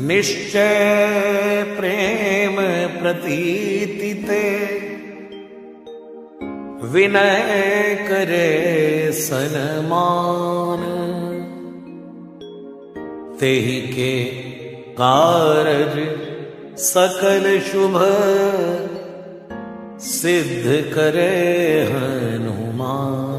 निश्चय प्रेम प्रतीति ते विनय करे सनमान। तेहि के कारज सकल शुभ सिद्ध करे हनुमान।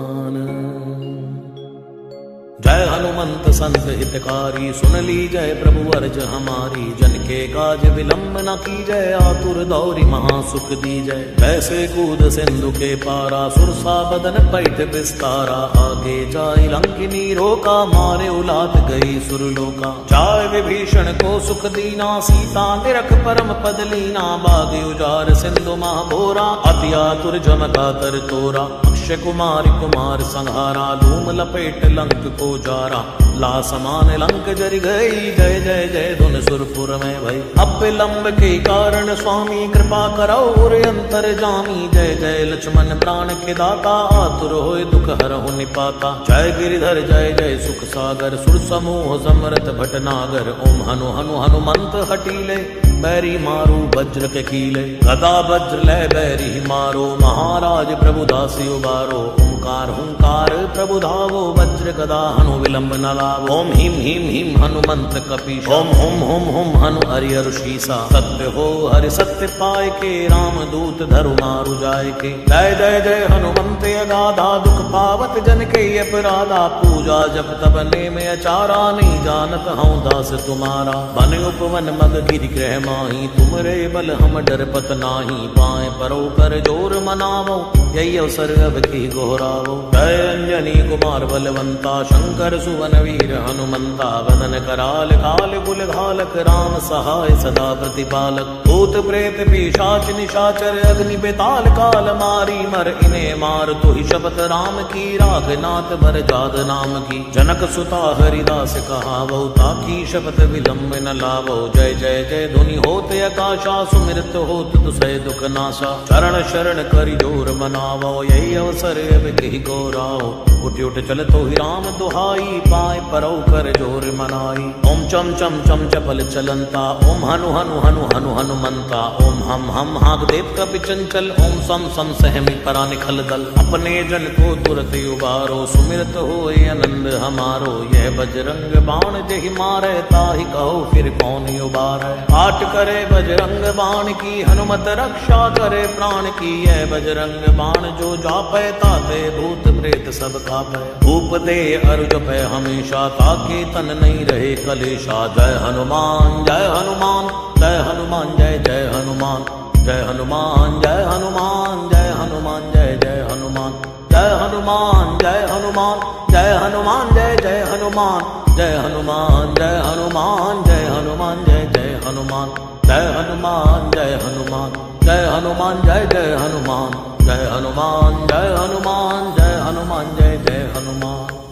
हनुमंत संत हितकारी, सुन ली जय प्रभु, अर्ज़ हमारी। जन के काज विलंब न की जय, आतुर दौरी महासुख दी जय। जैसे कूद सिंधु के पारा, सुरसा बदन पैठ विस्तारा। आगे जाय लंकिनी रोका, मारे उलात गई सुरलोका जाय विभीषण को सुख दीना, सीता निरख परम पद लीना। बाग उजार सिंधु महाभोरा अति आतुर जमका कर तोरा। अक्षय कुमार कुमार संहारा, लूम लपेट लंक को जारा ला समान लंक जर गई। जय जय जय, धुन सुरपुर में भई। अब विलंब के कारण स्वामी कृपा करो, और अंतर जामी। जय जय, लक्ष्मण प्राण के दाता, आतुर होय दुख हर हो निपाता। जय गिरिधर, जय जय, सुख सागर, सुर समूह समरथ भटनागर ओम हनु हनु, हनुमंत हटीले, बैरी मारू वज्र के कीले। गदा वज्र ले बैरी मारो, महाराज प्रभु दासी उबारो। ओंकार, हुंकार, प्रभु धावो वज्र गदा, हनु विलंब न लावो ओम हिम हिम हिम हनुमंत कपीश। ओम हुम हुम हुम हनु हरि ऋषिसा सत्य हो हरि सत्य पाए के राम दूत धरु मारु जाय के। जय जय जय हनुमंत अगाधा दुख पावत जन के अपराधा। पूजा जब तब ने में अचारा नहीं जानत हूँ दास तुम्हारा। बन उपवन मग गिर ग्रह माही तुमरे बल हम डर पत नाही। पाए परो कर ज़ोर मनावो यही अवसर अब की गोहरावो जय अंजनी कुमार बलवंता शंकर सुवन वीर हनुमंता वदन कराल काल कुल घालक राम सहाय सदा प्रतिपालक। भूत, प्रेत, पिशाच, निशाचर, अग्नि, बेताल, काल, मारी, मर इने मार। तु ही शपथ राम की राघ नाथ भर जाद नाम की। जनक सुता हरिदास कहा कहावो, ताकी शपथ विलंब न लावो। जय जय जय, धुनि होत आकाशा, सुमिरत होत तुसय दुख नाशा। चरण शरण करि ज़ोर मनावो, यही अवसर अब कही गौराओ उठ उठ, चल तो ही राम दुहाई पाए। परौ कर ज़ोर मनाई। ओम चम चम चम चपल चलंता। ओम हनु हनु हनु हनु हनुमंता। ओम हम हम हाक देव कपि चंचल ओम सम सम सहमि परा निखल दल। अपने जन को तुरत उबारो। सुमिरत हो आनंद हमारो। यह बजरंग बाण जहि मारे, ताहि कहो फिर कौन उबार। आट करे बजरंग बाण की, हनुमत रक्षा करे प्राण की। यह बजरंग बाण जो जापे ताते भूत प्रेत सब कापे। भूप दे अर्ज़ पे हमेशा ताके तन नहीं रहे कलेशा जय हनुमान जय हनुमान जय हनुमान जय जय हनुमान जय हनुमान जय हनुमान जय हनुमान जय जय हनुमान जय हनुमान जय हनुमान जय हनुमान जय जय हनुमान जय हनुमान जय हनुमान जय हनुमान जय जय हनुमान जय हनुमान जय हनुमान जय हनुमान जय जय हनुमान जय हनुमान जय हनुमान जय हनुमान जय जय हनुमान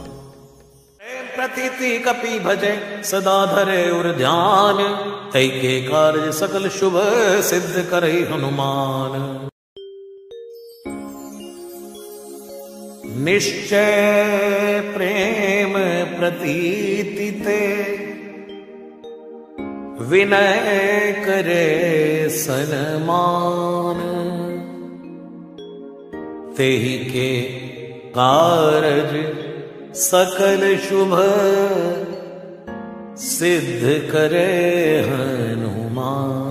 प्रतीति कपि भजे सदा धरे उर तै के कार्य सकल शुभ सिद्ध करे हनुमान। निश्चय प्रेम प्रतीति ते विनय करे सनमान। तेहि के कारज सकल शुभ सिद्ध करे हनुमान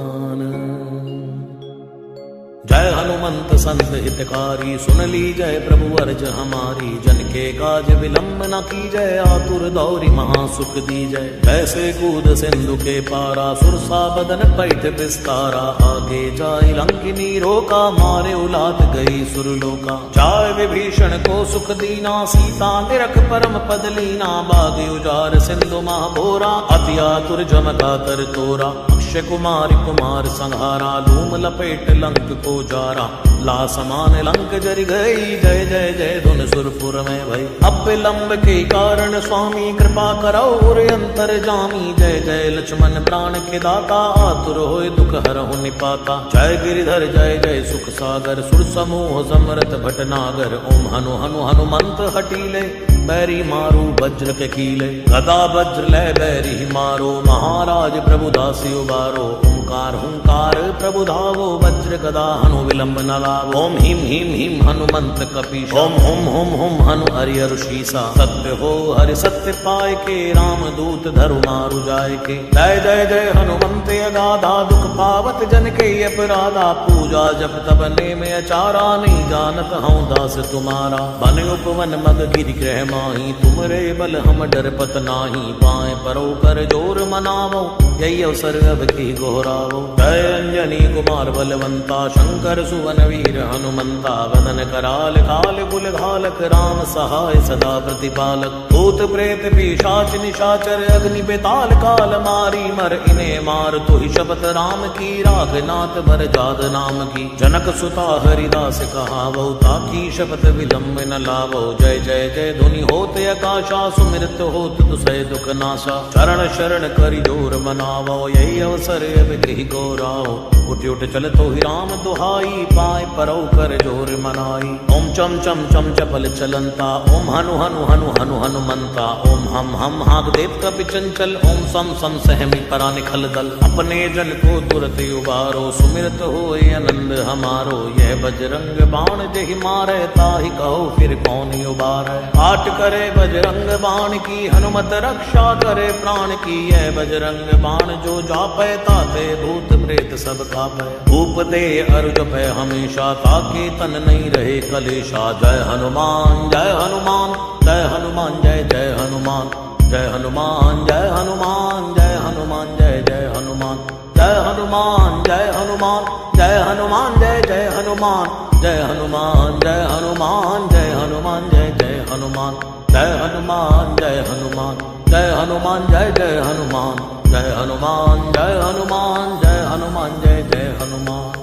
संत हितकारी, सुन ली जय प्रभु, अर्ज़ हमारी। जन के काज विलंब न की जय आतुर दौरी महासुख दी जय जैसे कूद सिंधु के पारा सुरसा बदन पैठ विस्तारा। आगे जाय लंकिनी रोका, मारे उलात गई सुरलोका जाय विभीषण को सुख दीना, सीता निरख परम पद लीना। बाग उजार सिंधु महाभोरा, अति आतुर जमका कर तोरा। अक्षय कुमार कुमार संहारा, लूम लपेट लंक को जारा। ला समान लंक जर गई। जय जय जय धुन सुरपुर में भई। अब विलंब के कारण स्वामी कृपा करो और अंतर जामी। जय जय लक्ष्मण प्राण के दाता, आतुर होय दुख हर हो निपाता। जय गिरिधर, जय जय सुख सागर, सुर समूह समरथ भटनागर ओम हनु हनु, हनुमंत हटीले, बैरी मारू वज्र के कीले। गदा वज्र ले बैरी मारो, महाराज प्रभु दासी उबारो। ओंकार, हुंकार प्रभु धावो वज्र, गदा हनु विलंब न लावो ओम हिम हिम हिम हनुमंत कपीश ओम हुम हुम हुम हनु हरि शीसा सत्य हो हरि सत्य पाए के राम दूत धरु मारु जाय के जय जय जय हनुमंत अगाधा दुख पावत जन के अपराधा पूजा जब तब ने में अचारा नहीं जानत हूँ दास तुम्हारा। बन उपवन मग गिर ग्रह माही तुमरे बल हम डर पत नाही पाए परो कर ज़ोर मनावो। यही अवसर अब की गोहरावो जय कुमार बलवंता, शंकर सुवन वीर हनुमंता वदन कराल काल कुल घालक राम सहाय सदा प्रतिपालक। भूत प्रेत पिशाच निशाचर अग्नि बेताल काल मारी, मर इने मार तो ही शपथ राम की राग नाथ भर जाद नाम की। जनक सुता हरिदास कहावो, ताकी शपथ विलंब न लावो। जय जय जय धुनि होत आकाशा सुमिरत होत तुसय दुख नाशा चरण शरण करि ज़ोर मनावो यही अवसर अब कही गौराओ। उठ उठ, चल तो ही राम दुहाई, पाए परो कर ज़ोर मनाई। ओम चम चम चम, चपल चलंता, ओम हनु हनु हनु हनु, हनुमंता। ओम हम हम हाक देव कपि चंचल, ओम सम सम, सहमी परा निखल दल। अपने जन को तुरत उबारो, सुमिरत हो आनंद हमारो। यह बजरंग बाण जहि मारे, ताहि कहो फिर कौन उबार। आट करे बजरंग बाण की, हनुमत रक्षा करे प्राण की। यह बजरंग बाण जो जापे ताते भूत प्रेत सब कापे। भूप दे अर्ज़ पै हमेशा ताके तन नहीं रहे कलेशा। जय हनुमान जय हनुमान जय हनुमान, जय जय हनुमान। जय हनुमान जय हनुमान जय हनुमान जय जय हनुमान जय हनुमान जय हनुमान जय हनुमान जय जय हनुमान जय हनुमान जय हनुमान जय हनुमान जय जय हनुमान जय हनुमान जय हनुमान जय हनुमान जय जय हनुमान जय हनुमान जय हनुमान जय हनुमान जय जय हनुमान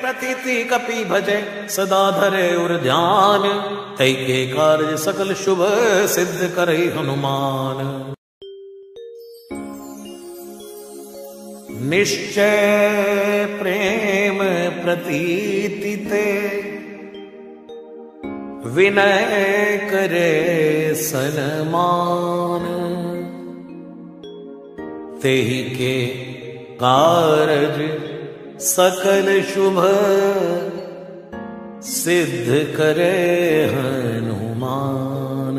प्रतीति कपि भजे, सदा धरे उर ध्यान। तै के कार्य सकल शुभ सिद्ध करे हनुमान। निश्चय प्रेम प्रतीति ते, विनय करे सनमान। तेहि के कारज सकल शुभ सिद्ध करे हनुमान।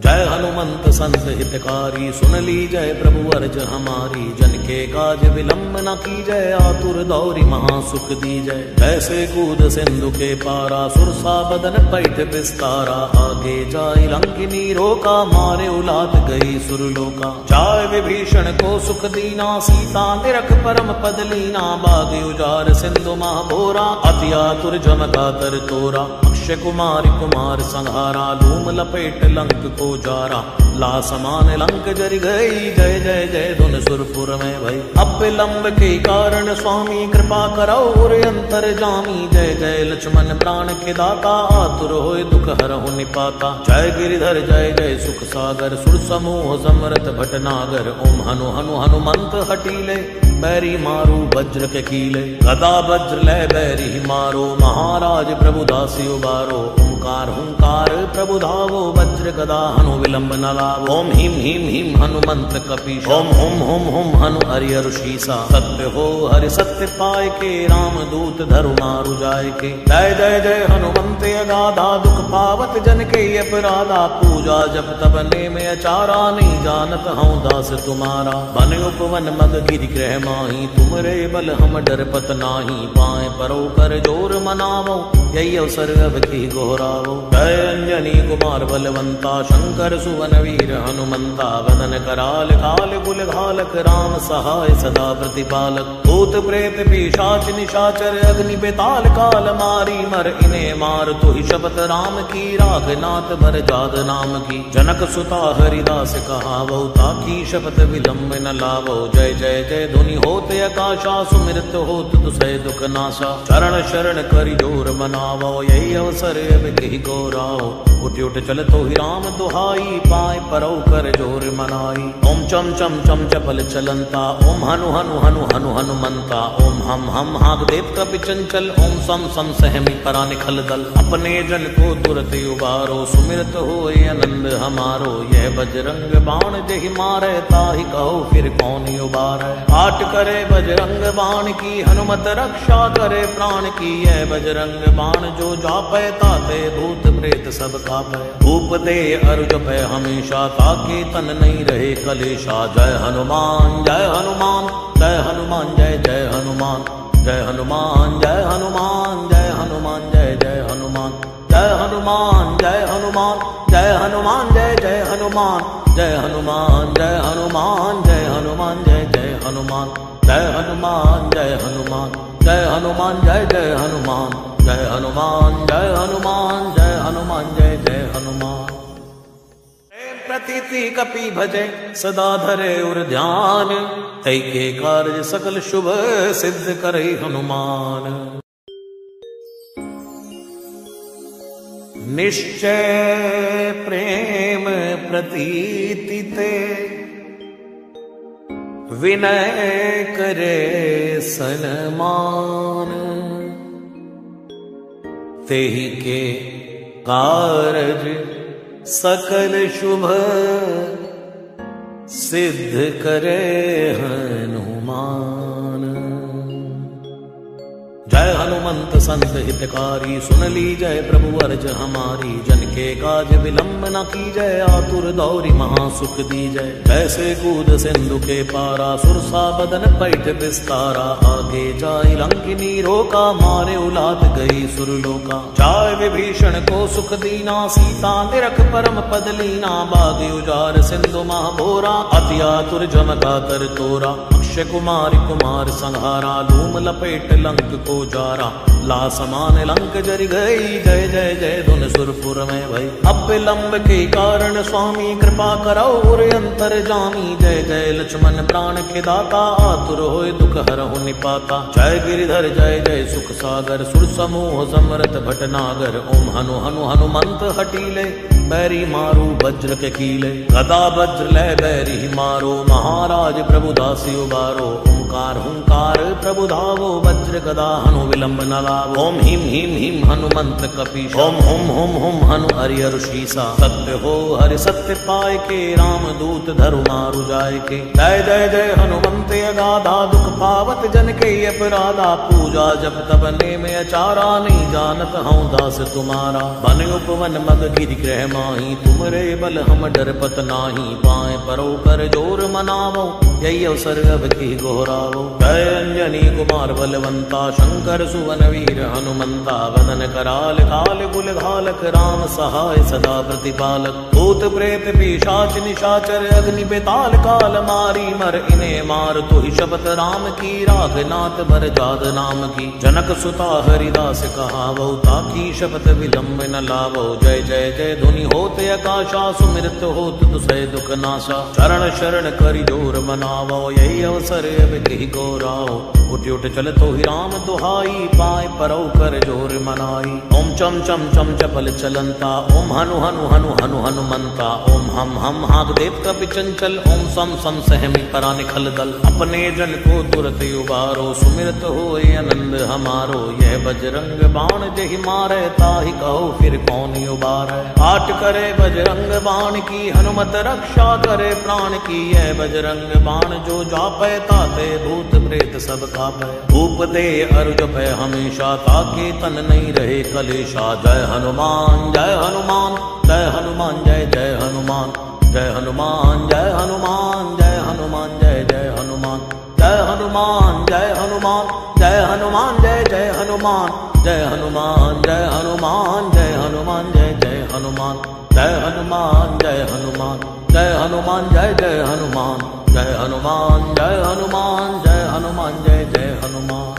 जय हनुमंत संत हितकारी सुन ली जय प्रभु, अर्ज़ हमारी। जन के काज विलंब न की जय। आतुर दौरी महासुख दी जय। जैसे कूद सिंधु के पारा सुरसा बदन पैठ बिस्तारा आगे जाय लंकिनी रोका, मारे उलाद गई सुरलोका जाय विभीषण को सुख दीना, सीता निरख परम पद लीना। बाग उजार सिंधु महाभोरा, अति आतुर जमका तर तोरा। अक्षय कुमार कुमार संहारा, लूम लपेट लंक को जारा। ला समान लंक जर गई। जय जय जय धुन सुरपुर में भई। अब विलंब के कारण स्वामी कृपा करो और अंतर जामी। जय जय लक्ष्मण प्राण के दाता, आतुर होए दुख हरहु निपाता। जय गिरिधर, जय जय सुख सागर, सुर समूह समरथ भटनागर ओम हनु हनु, हनुमंत हटीले, बैरी मारो वज्र के कीले। गदा वज्र ले बैरी मारो, महाराज प्रभु दासी उबारो ओंकार हुंकार प्रभु धावो वज्र गदा हनु विलंब नला ओम हिम हिम हिम हनुमंत कपीश। ओम हुम हुम हुम हनु हरि शीसा। सत्य हो हरि सत्य पाए के राम दूत धरु मारु जाय के। जय जय जय हनुमंत अगाधा दुख पावत जन के अपराधा। पूजा जब तब ने में अचारा नहीं जानत हूँ दास तुम्हारा। बन उपवन मग गिर ग्रह माही तुमरे बल हम डर पत नाही। पाए परो कर ज़ोर मनावो यही अवसर अब की अंजनी कुमार बलवंता शंकर सुवन वीर हनुमंता वदन कराल काल कुल घालक राम सहाय सदा प्रतिपालक भूत प्रेत पिशाच, निशाचर अग्नि बेताल काल मारी मर इने मार तो शपथ, राम की राग नाथ भर जाद नाम की, जनक सुता, हरिदास कहावो, ताकी शपथ, विलंब न लावो, जय जय जय धुनि होत, आकाशा, सुमिरत होत तुसय दुख नाशा चरण शरण करि ज़ोर मनावो, यही अवसर, अब कही गौराओ। उठ उठ, चल तो ही राम दुहाई, पाए परौ कर ज़ोर मनाई। ओम चम चम चम, चपल चलंता, ओम हनु हनु हनु हनु, हनुमंता। ओम हम हम, हाग देव कपि चंचल, ओम सम सम, सहमी परा निखल दल। अपने जन को तुरत उबारो, सुमिरत हो आनंद हमारो। यह बजरंग बाण जही मारे, ताहि कहो फिर कौन उबार। आट करे बजरंग बाण की, हनुमत रक्षा करे प्राण की। यह बजरंग बाण जो जापे ताते भूत प्रेत सब कापे धूप दे अर्ज़ पे हमेशा ताके तन नहीं रहे कलेशा जय हनुमान जय हनुमान जय हनुमान जय जय हनुमान जय हनुमान जय हनुमान जय हनुमान जय जय हनुमान जय हनुमान जय हनुमान जय हनुमान जय जय हनुमान जय हनुमान जय हनुमान जय हनुमान जय जय हनुमान जय हनुमान जय हनुमान जय हनुमान जय जय हनुमान जय हनुमान जय हनुमान जय हनुमान, जय जय हनुमान। प्रतीति कपि भजे, सदा धरे उर ध्यान। तै के कार्य सकल शुभ सिद्ध करे हनुमान। निश्चय प्रेम प्रतीति ते, विनय करे सनमान। तेहि के कारज सकल शुभ सिद्ध करे हनुमान। संत हितकारी सुन ली जय प्रभु, अर्ज़ हमारी। जन के काज विलंब न की जय। आतुर दौरी महासुख दी जय। जैसे कूद सिंधु के पारा, सुरसा बदन पैठ विस्तारा। आगे जाय लंकिनी रोका, मारे उलाद गई सुरलोका जाय विभीषण को सुख दीना, सीता निरख परम पद लीना। बाग उजार सिंधु महाभोरा अति आतुर जमका कर तोरा। अक्षय कुमार कुमार संहारा, लूम लपेट लंक को जारा। ला समान लंक जर गई, जय जय जय धुन सुरपुर में भई। अब विलंब के कारण स्वामी, कृपा करो और अंतर जामी। जय जय, लक्ष्मण प्राण के दाता, आतुर होए दुख हरहु निपाता। जय गिरिधर, जय जय, सुख सागर, सुर समूह, समरथ भटनागर ओम हनु हनु हनुमंत हटीले, बैरी मारू वज्र के कीले। गदा वज्र ले बैरी मारो, महाराज प्रभु दासी उबारो। ओंकार, हुंकार प्रभु धावो, वज्र गदा हनु विलंब न लावो ओम हिम हिम हिम हनुमंत कपीश। ओम हुम हुम हुम हनु हरि शीसा। सत्य हो हरि सत्य पाए के राम दूत धरु मारु जाय के। जय जय जय हनुमंत अगाधा दुख पावत जन के अपराधा। पूजा जब तब ने में अचारा नहीं जानत हूँ दास तुम्हारा। बन उपवन मग गिर ग्रह माही तुम रे बल हम डर पत नाही। पाए परो कर ज़ोर मनावो यही अवसर अब की गोहरावो जय अंजनी कुमार बलवंता शंकर सुवन वीर हनुमंता वदन कराल, काल कुल घालक, राम सहाय सदा प्रतिपालक। भूत प्रेत पिशाच निशाचर, अग्नि बेताल काल मारी, मर इने मार। तु ही शपथ राम की राघनाथ भर जाद नाम की। जनक सुता हरिदास कहावो, ताकी शपथ विलंब न लावो। जय जय जय धुनि होत आकाशा, सुमिरत होत दुसय दुख नाशा। चरण शरण करि ज़ोर मनावो, यही अवसर अब कही गौराओ उठ उठ, चल तो ही राम दुहाई पाए परौ कर ज़ोर मनाई। ओम चम चम चम चपल चलंता, ओम हनु हनु हनु हनु हनुमंता, ओम हम हम हाग देव कपि चंचल, ओम सम सम सहमी परा निखल दल। अपने जन को तुरत उबारो, सुमिरत हो आनंद हमारो। यह बजरंग बाण जही मारे, ताहि कहो फिर कौन उबारे। आट करे बजरंग बाण की, हनुमत रक्षा करे प्राण की। यह बजरंग बाण जो जापे ताते भूत प्रेत सब का भूप दे अर्ज़ पे हमेशा ताके तन नहीं रहे कलेशा जय हनुमान जय हनुमान जय हनुमान जय जय हनुमान जय हनुमान जय हनुमान जय हनुमान जय जय हनुमान जय हनुमान जय हनुमान जय हनुमान जय जय हनुमान जय हनुमान जय हनुमान जय हनुमान जय जय हनुमान जय हनुमान जय हनुमान जय हनुमान जय जय हनुमान जय हनुमान जय हनुमान जय हनुमान जय जय हनुमान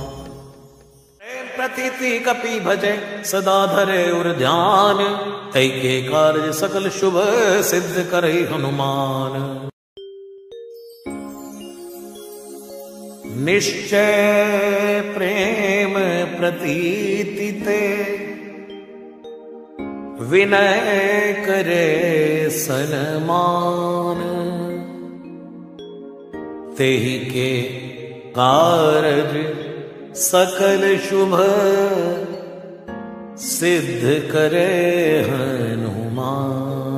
प्रतीति कपि भजे सदा धरे उर ध्यान। तै के कार्य सकल शुभ सिद्ध करे हनुमान। निश्चय प्रेम प्रतीति ते विनय करे सनमान। तेहि के कारज सकल शुभ सिद्ध करे हनुमान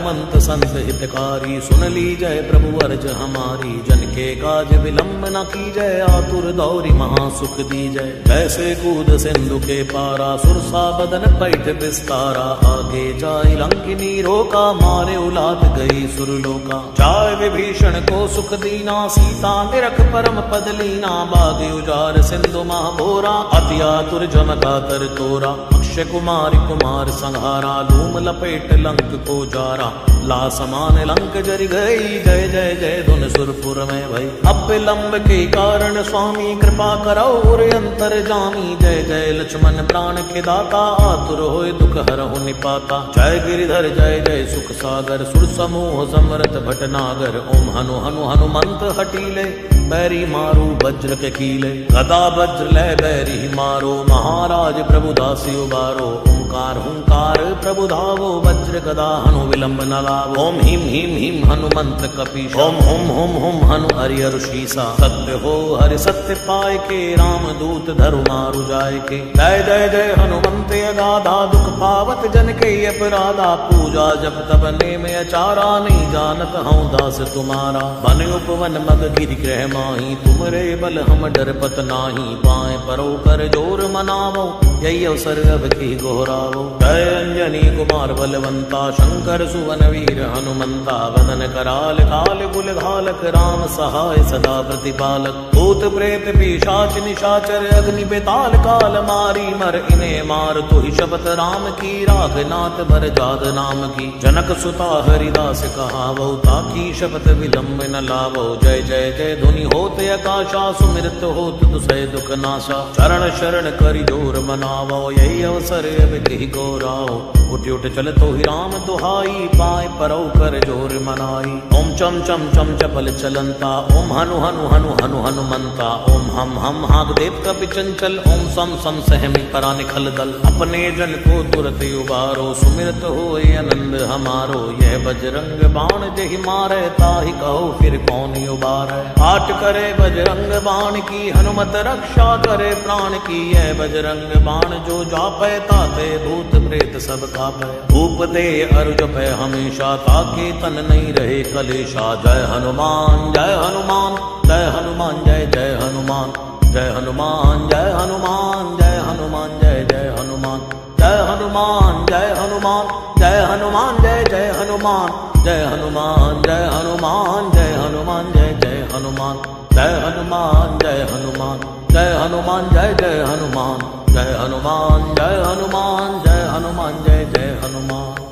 हनुमंत संत हितकारी सुन ली जय प्रभु अर्ज़ हमारी। जन के काज विलंब न की जय। आतुर दौरी महासुख दी जय। जैसे कूद सिंधु के पारा? सुरसा बदन पैठ विस्तारा। आगे जाय लंकिनी रोका। मारे उलाद गई सुरलोका। जाय विभीषण को सुख दीना। सीता निरख परम पद लीना। बाग उजार सिंधु महाभोरा अति आतुर जमका तर तोरा। अक्षय कुमार कुमार संहारा धूम लपेट लंक को जारा ला समान लंक जर गई। जय जय जय, धुन सुरपुर में भई। अब विलंब के कारण स्वामी कृपा करो और अंतर जामी। जय जय, लक्ष्मण प्राण के दाता, आतुर होय दुख हर हो निपाता। जय गिरिधर, जय जय, सुख सागर, सुर समूह समरथ भटनागर ओम हनु हनु हनुमंत हटीले, बैरी मारू वज्र के कीले। गदा वज्र ले बैरी मारो, महाराज प्रभु दासी उबारो। ओंकार, हुंकार प्रभु धावो, वज्र गदा हनु विलंब न ओम हिम हिम हिम हनुमंत कपीश। ओम होम होम होम हनु हरि शीसा। सत्य हो हरि सत्य पाए के राम दूत धरु मारु जाय के। जय जय जय हनुमंत अगाधा दुख पावत जन के अपराधा। पूजा जब तब ने में अचारा नहीं जानत हूँ दास तुम्हारा। बन उपवन मग गिर ग्रह माही तुमरे बल हम डर पत नाही। पाए परो कर ज़ोर मनावो यही अवसर अब की गोहरावो जय अंजनी कुमार बलवंता शंकर सुवन वीर हनुमंता वदन कराल, काल कुल घालक, राम सहाय सदा प्रतिपालक। भूत प्रेत पिशाच निशाचर, अग्नि बेताल, काल मारी मर इने मार। तु ही शपथ राम की राघनाथ भर जाद नाम की। जनक सुता हरिदास कहावो, ताकी शपथ विलंब न लावो। जय जय जय धुनि होत आकाशा सुमिरत होत दुसय दुख नाशा। चरण शरण करि ज़ोर मनावो, यही अवसर अब कही गौराओ उठ उठ, चल तो ही राम, दुहाई पाए परौ कर ज़ोर मनाई। ओम चम चम चम चपल चलंता, ओम हनु हनु हनु हनु हनुमंता, ओम हम हम हाग देव कपि चंचल ओम सम सम सहमी परा निखल दल। अपने जन को तुरत उबारो, सुमिरत हो आनंद हमारो, यह बजरंग बाण जहि मारे, ताहि कहो फिर कौन उबारे। आट करे बजरंग बाण की, हनुमत रक्षा करे प्राण की, यह बजरंग बाण जो जापे ताते भूत प्रेत सब कापे। धूप दे अर्ज़ पे हमेशा ताके तन नहीं रहे कलेशा जय हनुमान जय हनुमान जय हनुमान जय जय हनुमान जय हनुमान जय हनुमान जय हनुमान जय जय हनुमान जय हनुमान जय हनुमान जय हनुमान जय जय हनुमान जय हनुमान जय हनुमान जय हनुमान जय जय हनुमान जय हनुमान जय हनुमान जय हनुमान जय जय हनुमान जय हनुमान जय हनुमान जय हनुमान जय जय हनुमान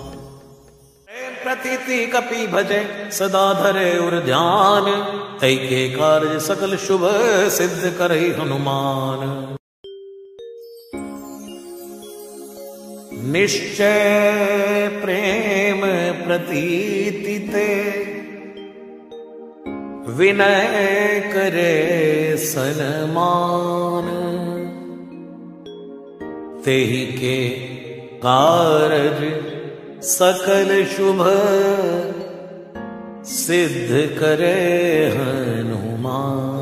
प्रतीति कपि भजे, सदा धरे उर ध्यान। तै के कार्य सकल शुभ सिद्ध करे हनुमान। निश्चय प्रेम प्रतीति ते विनय करे सनमान। तेहि के कारज सकल शुभ सिद्ध करे हनुमान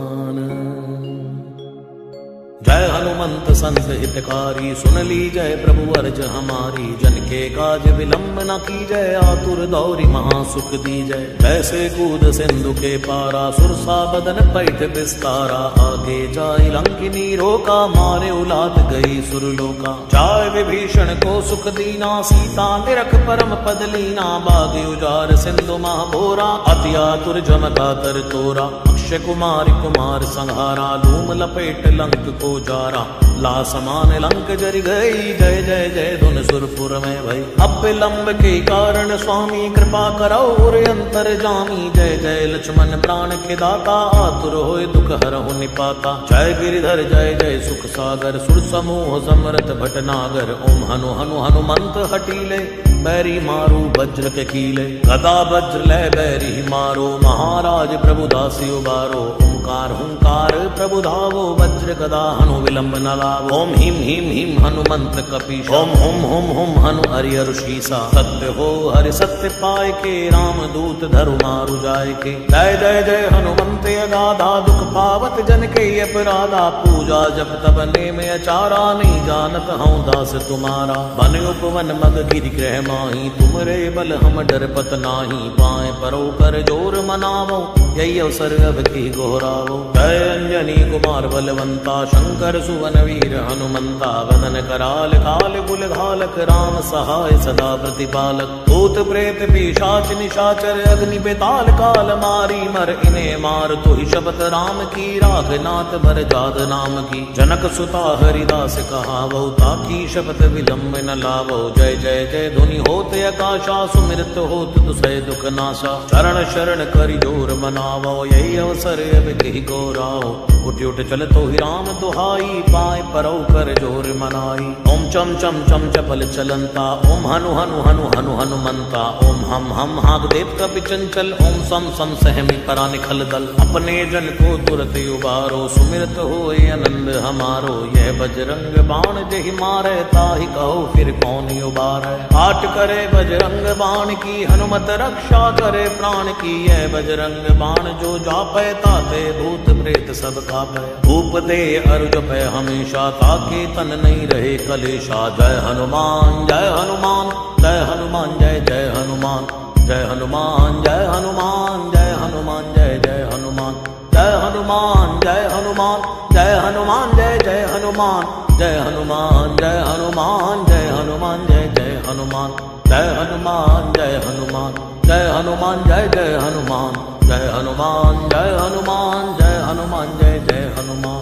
जय हनुमंत संत हितकारी, सुन ली जय प्रभु अर्ज़ हमारी। जन के काज विलंब न की जय, आतुर दौरी महासुख दी जय। जैसे कूद सिंधु के पारा, सुरसा बदन पैठ विस्तारा। आगे जाय लंकिनी रोका, मारे उलाद गई सुरलोका। जाय विभीषण को सुख दीना, सीता निरख परम पद लीना। बाग उजार सिंधु महाभोरा अति आतुर जमका तर तोरा। अक्षय कुमार कुमार संहारा धूम लपेट लंक को जारा ला समान लंक जर गई। जय जय जय धुन सुरपुर में भई। अब विलंब के कारण स्वामी कृपा करो और अंतर जामी। जय जय लक्ष्मण प्राण के दाता, आतुर होय दुख हर हो निपाता। जय गिरिधर, जय जय सुख सागर, सुर समूह समरथ भटनागर ओम हनु हनु, हनुमंत हटीले बैरी मारू वज्र के कीले। गदा वज्र ले, बैरी मारो। महाराज प्रभु दासी उबारो ओंकार, हुंकार प्रभु धावो, वज्र गदा हनु विलंब न ओम हिम हिम हिम हनुमंत कपीश। ओम हुम हुम हुम हनु हरि ऋषिसा सत्य हो हरि सत्य पाए के राम दूत धरु मारु जाय के। जय जय जय हनुमंत अगाधा दुख पावत जन के अपराधा। पूजा जब तब ने में अचारा नहीं जानत हूँ दास तुम्हारा। बन उपवन मग गिर ग्रह माही तुमरे बल हम डर पत नाही। पाए परो कर ज़ोर मनावो यही अवसर अब की गोहरावो जय अंजनी कुमार बलवंता शंकर सुवन वीर हनुमंता वदन कराल काल कुल घालक राम सहाय सदा प्रतिपालक। भूत, प्रेत, पिशाच, निशाचर, अग्नि, बेताल, काल, मारी, मर इने मार। तो ही शपथ राम की राघ नाथ, भर जाद नाम की। जनक सुता हरिदास कहा बहु ताकी शपथ विलंब न लावो। जय जय जय धुनि होते आकाशा सुमिरत होत तुसय दुख नाशा। चरण शरण करि ज़ोर मनावो, यही अवसर अब कही गोराओ उठ उठ, चल तो ही राम, दुहाई पाए परो कर ज़ोर मनाई। ओम चम चम चम चपल चलंता। ओम हनु हनु हनु हनु हनुमंता। ओम हम हम हाग देव कपि चंचल ओम सम सम सहमी परा निखल दल। अपने जन को तुरत उबारो। सुमिरत हो आनंद हमारो। यह बजरंग बाण जहि मारे। ताहि कहो फिर कौन उबार। आट करे बजरंग बाण की हनुमत रक्षा करे। प्राण की यह बजरंग बाण जो जापे ताते भूत प्रेत सब कापे। भूप दे अर्ज़ पे हमेशा ताके तन नहीं रहे कलेशा जय हनुमान जय हनुमान जय हनुमान जय जय हनुमान जय हनुमान जय हनुमान जय हनुमान जय जय हनुमान जय हनुमान जय हनुमान जय हनुमान जय जय हनुमान जय हनुमान जय हनुमान जय हनुमान जय जय हनुमान जय हनुमान जय हनुमान जय हनुमान जय जय हनुमान जय हनुमान जय हनुमान जय हनुमान जय जय हनुमान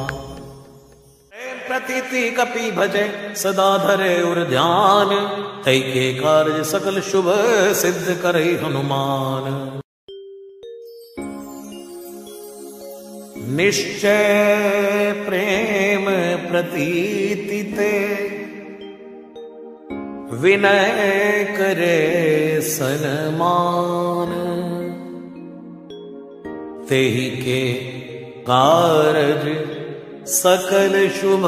प्रतीति कपि भजे सदा धरे उर ध्यान। तै के कार्य सकल शुभ सिद्ध करे हनुमान। निश्चय प्रेम प्रतीति ते विनय करे सनमान। तेहि के कारज सकल शुभ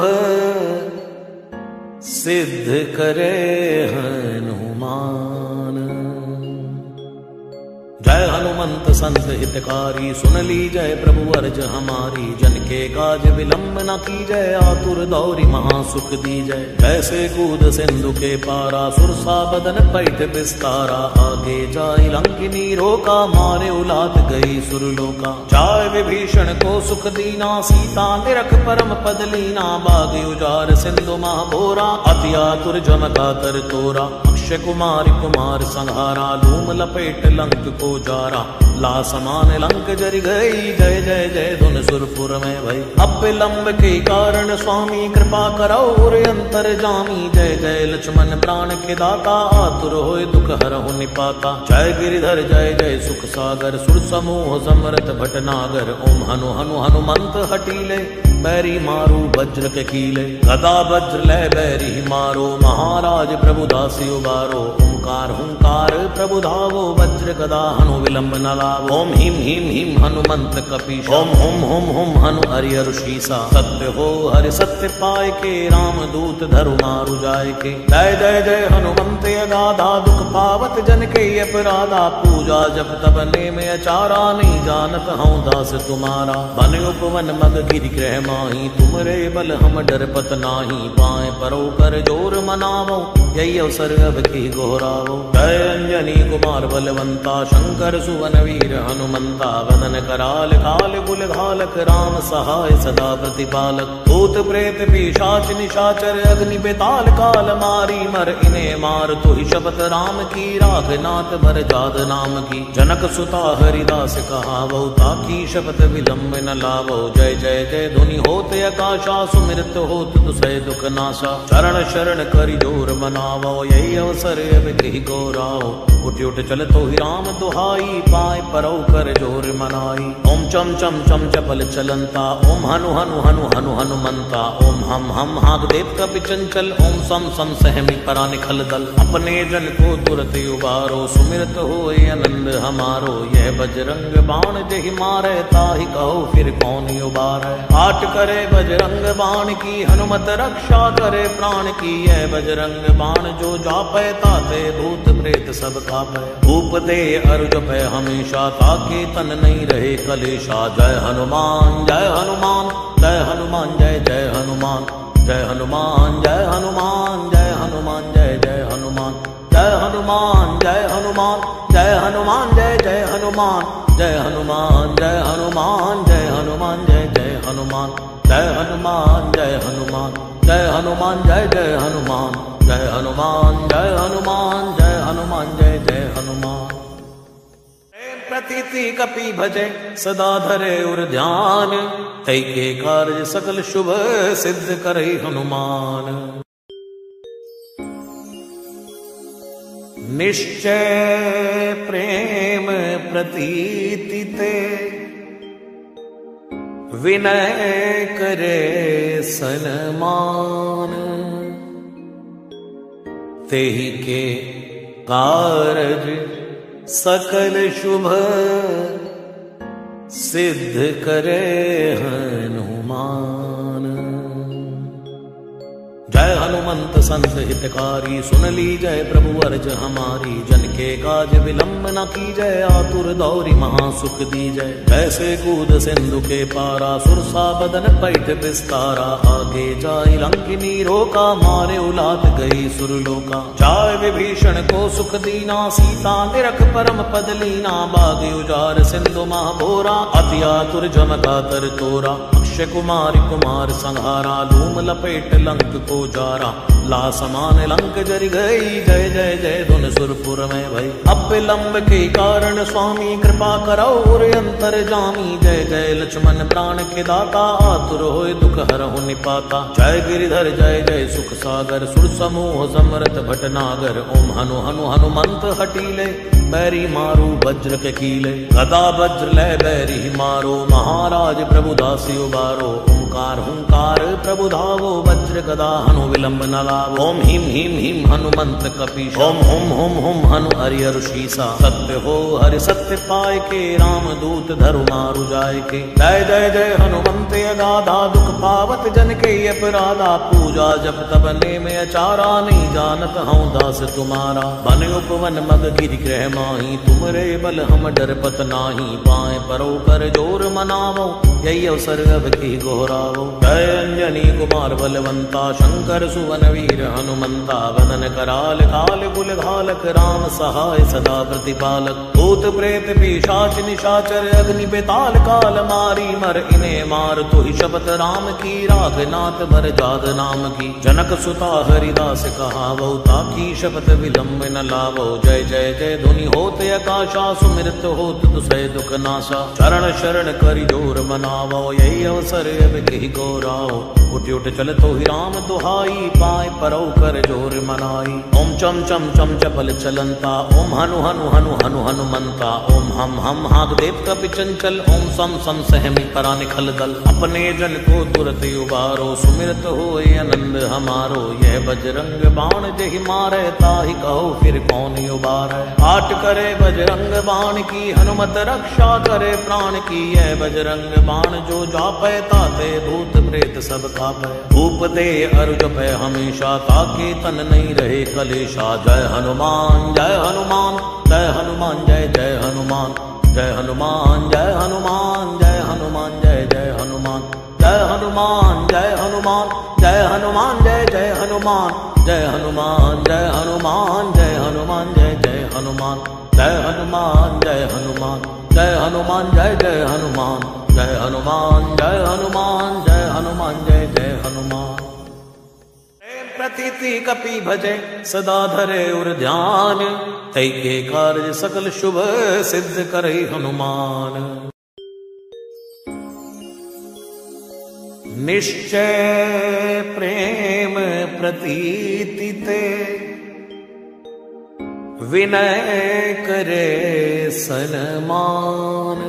सिद्ध करे हनुमान जय हनुमंत संत हितकारी, सुन ली जय प्रभु, अर्ज़ हमारी। जन के काज विलंब न की जय आतुर दौरी महासुख दी जय जैसे कूद सिंधु के पारा सुरसा बदन पैठ विस्तारा। आगे जाय लंकिनी रोका, मारे उलात गई सुरलोका जाय विभीषण को सुख दीना, सीता निरख परम पद लीना। बाग उजार सिंधु महाभोरा अति आतुर जमका कर तोरा। अक्षय कुमार कुमार संहारा, धूम लपेट लंक को जारा। ला समान लंक जरि गई, जय जय जय धुन सुरपुर में भई। अब विलंब के कारण स्वामी कृपा करो, और अंतर जामी। जय जय लक्ष्मण प्राण के दाता, आतुर होय दुख हरहु निपाता। जय गिरिधर, जय जय सुख सागर, सुर समूह समरथ भटनागर। ओम हनु हनु, हनुमंत हटीले बैरी मारो वज्र के कीले गदा वज्र लै बैरी मारो महाराज प्रभु दासी उबारो ओंकार हुंकार प्रभु धावो वज्र गदा हनु विलंब न लावो। ओम हिम हिम हिम हनुमंत कपीश ओम हुम हुम हुम हनु हरि ऋषिसा सत्य हो हरि सत्य पाए के राम दूत धरु मारु जाय के। जय जय जय हनुमंत अगाधा दुख पावत जन के अपराधा। पूजा जब तब ने में अचारा नहीं जानत हूँ दास तुम्हारा। बन उपवन मग गिर ग्रह माही तुमरे बल हम डर पत नाही। पाए परो कर ज़ोर मनावो यही अवसर अब की गोहरावो जय अंजनी कुमार बलवंता शंकर सुवन वीर हनुमंता वदन कराल काल कुल घालक राम सहाय सदा प्रतिपालक भूत प्रेत पिशाच निशाचर अग्नि बेताल काल मारी मर इने मार तो ही शपथ राम की राघ नाथ भर जाद नाम की जनक सुता हरिदास कहा बहु ताकी शपथ विलंब न लावो जय जय जय धुनि होत आकाशा सुमिरत होत तुसै दुख नाशा चरण शरण करि ज़ोर मनावो यही अवसर अब कही गौराओ उठ उठ, चल तो ही राम दुहाई, पाए परौ कर ज़ोर मनाई। ओम चम चम चम, चपल चलंता। ओम हनु हनु हनु हनु, हनुमंता। ओम हम हम, हाथ देव कपि चंचल। ओम सम सम, सहमी परा निखल दल। अपने जन को तुरत उबारो। सुमिरत हो आनंद हमारो। यह बजरंग बाण जही मारे, ताहि कहो फिर कौन उबार। आट करे बजरंग बाण की, हनुमत रक्षा करे प्राण की। यह बजरंग बाण जो जापे भूत प्रेत सब कापे भूप दे अर्ज़ पे हमेशा ताके तन नहीं रहे कलेशा जय हनुमान जय हनुमान जय हनुमान जय जय हनुमान जय हनुमान जय हनुमान जय हनुमान जय जय हनुमान जय हनुमान जय हनुमान जय हनुमान जय जय हनुमान जय हनुमान जय हनुमान जय हनुमान जय जय हनुमान जय हनुमान जय हनुमान जय हनुमान जय जय हनुमान जय हनुमान जय हनुमान जय हनुमान। जय जय हनुमान प्रतीति कपि भजे, सदा धरे उर ध्यान। तै के कार्य सकल शुभ सिद्ध करे हनुमान। निश्चय प्रेम प्रतीति ते। विनय करे सनमान। तेहि के कारज सकल शुभ सिद्ध करे हनुमान। हनुमंत संत हितकारी सुन ली जय प्रभु अर्ज़ हमारी। जन के काज विलंब न की जय। आतुर दौरी महासुख दी जय। जैसे कूद सिंधु के पारा सुरसा बदन पैठ बिस्तारा आगे जाय लंकिनी रोका, मारे उलाद गई सुरलोका जाय विभीषण को सुख दीना, सीता निरख परम पद लीना। बाग उजार सिंधु महाभोरा, अति आतुर जमका तर तोरा। अक्षय कुमार कुमार संहारा, लूम लपेट लंक को जारा। ला समान लंक जर गई, जय जय जय, धुन सुरपुर में भई। अब विलंब के कारण स्वामी कृपा करो और अंतर जामी। जय जय, लक्ष्मण प्राण के दाता, आतुर होए दुख हर हो निपाता। जय गिरिधर, जय जय, सुख सागर, सुर समूह समरथ भटनागर। ओम हनु हनु, हनुमंत हटीले। बैरी मारो वज्र के कीले। गदा वज्र ले बैरी मारो। महाराज प्रभु दासी उबारो। ओंकार हुंकार प्रभु धावो वज्र गदा हनु विलंब न लावो ओम हिम हिम हिम हनुमंत कपीश। ओम हुम हुम हुम हनु हरि शीसा। सत्य हो हरि सत्य पाए के राम दूत धरु मारु जाय के जय जय जय हनुमंत अगाधा दुख पावत जन के अपराधा पूजा। जप तब ने में अचारा नहीं जानत हूँ दास तुम्हारा। बन उपवन मग गिर ग्रह माही तुमरे बल हम डर पत नाही। पाए परो कर ज़ोर मनावो यही अवसर अब की गोहरावो जय कुमार बलवंता शंकर सुवन वीर हनुमंता वदन कराल, काल कुल घालक, राम सहाय सदा प्रतिपालक। भूत प्रेत पिशाच निशाचर, अग्नि बेताल काल मारी, मर इने मार, तु शपथ राम की राग नाथ भर जाद नाम की। जनक सुता हरिदास कहावो, ताकी शपथ विलंब न लावो। जय जय जय धुनि होत आकाशा सुमिरत होत तुसै दुख नाशा चरण शरण करि ज़ोर मनावो, यही अवसर अब कही गौराओ। उठ उठ, चल तो ही राम दुहाई, पाए परौ कर ज़ोर मनाई। ओम चम चम चम, चपल चलंता, ओम हनु हनु हनु हनु, हनुमंता। ओम हम हम, हाथ देव कपि चंचल ओम सम सम, सहमी परा निखल दल। अपने जन को तुरत उबारो, सुमिरत हो आनंद हमारो। यह बजरंग बाण जही मारे, ताहि कहो फिर कौन उबार। आट करे बजरंग बाण की, हनुमत रक्षा करे प्राण की। यह बजरंग बाण जो जापे, ताते भूत प्रेत सब कापे भूप दे अर्ज़ पे हमेशा ताके तन नहीं रहे कलेशा जय हनुमान जय हनुमान जय हनुमान जय जय हनुमान जय हनुमान जय हनुमान जय हनुमान जय जय हनुमान जय हनुमान जय हनुमान जय हनुमान जय जय हनुमान जय हनुमान जय हनुमान जय हनुमान जय जय हनुमान जय हनुमान जय हनुमान जय हनुमान, जय जय हनुमान जय हनुमान जय हनुमान जय हनुमान, जय जय हनुमान। प्रतीति कपि भजे, सदा धरे उर ध्यान। तै के कार्य सकल शुभ सिद्ध करे हनुमान। निश्चय प्रेम प्रतीति ते। विनय करे सनमान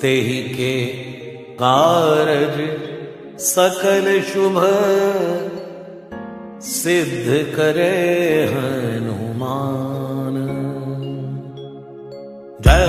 तेहि के कारज सकल शुभ सिद्ध करे हनुमान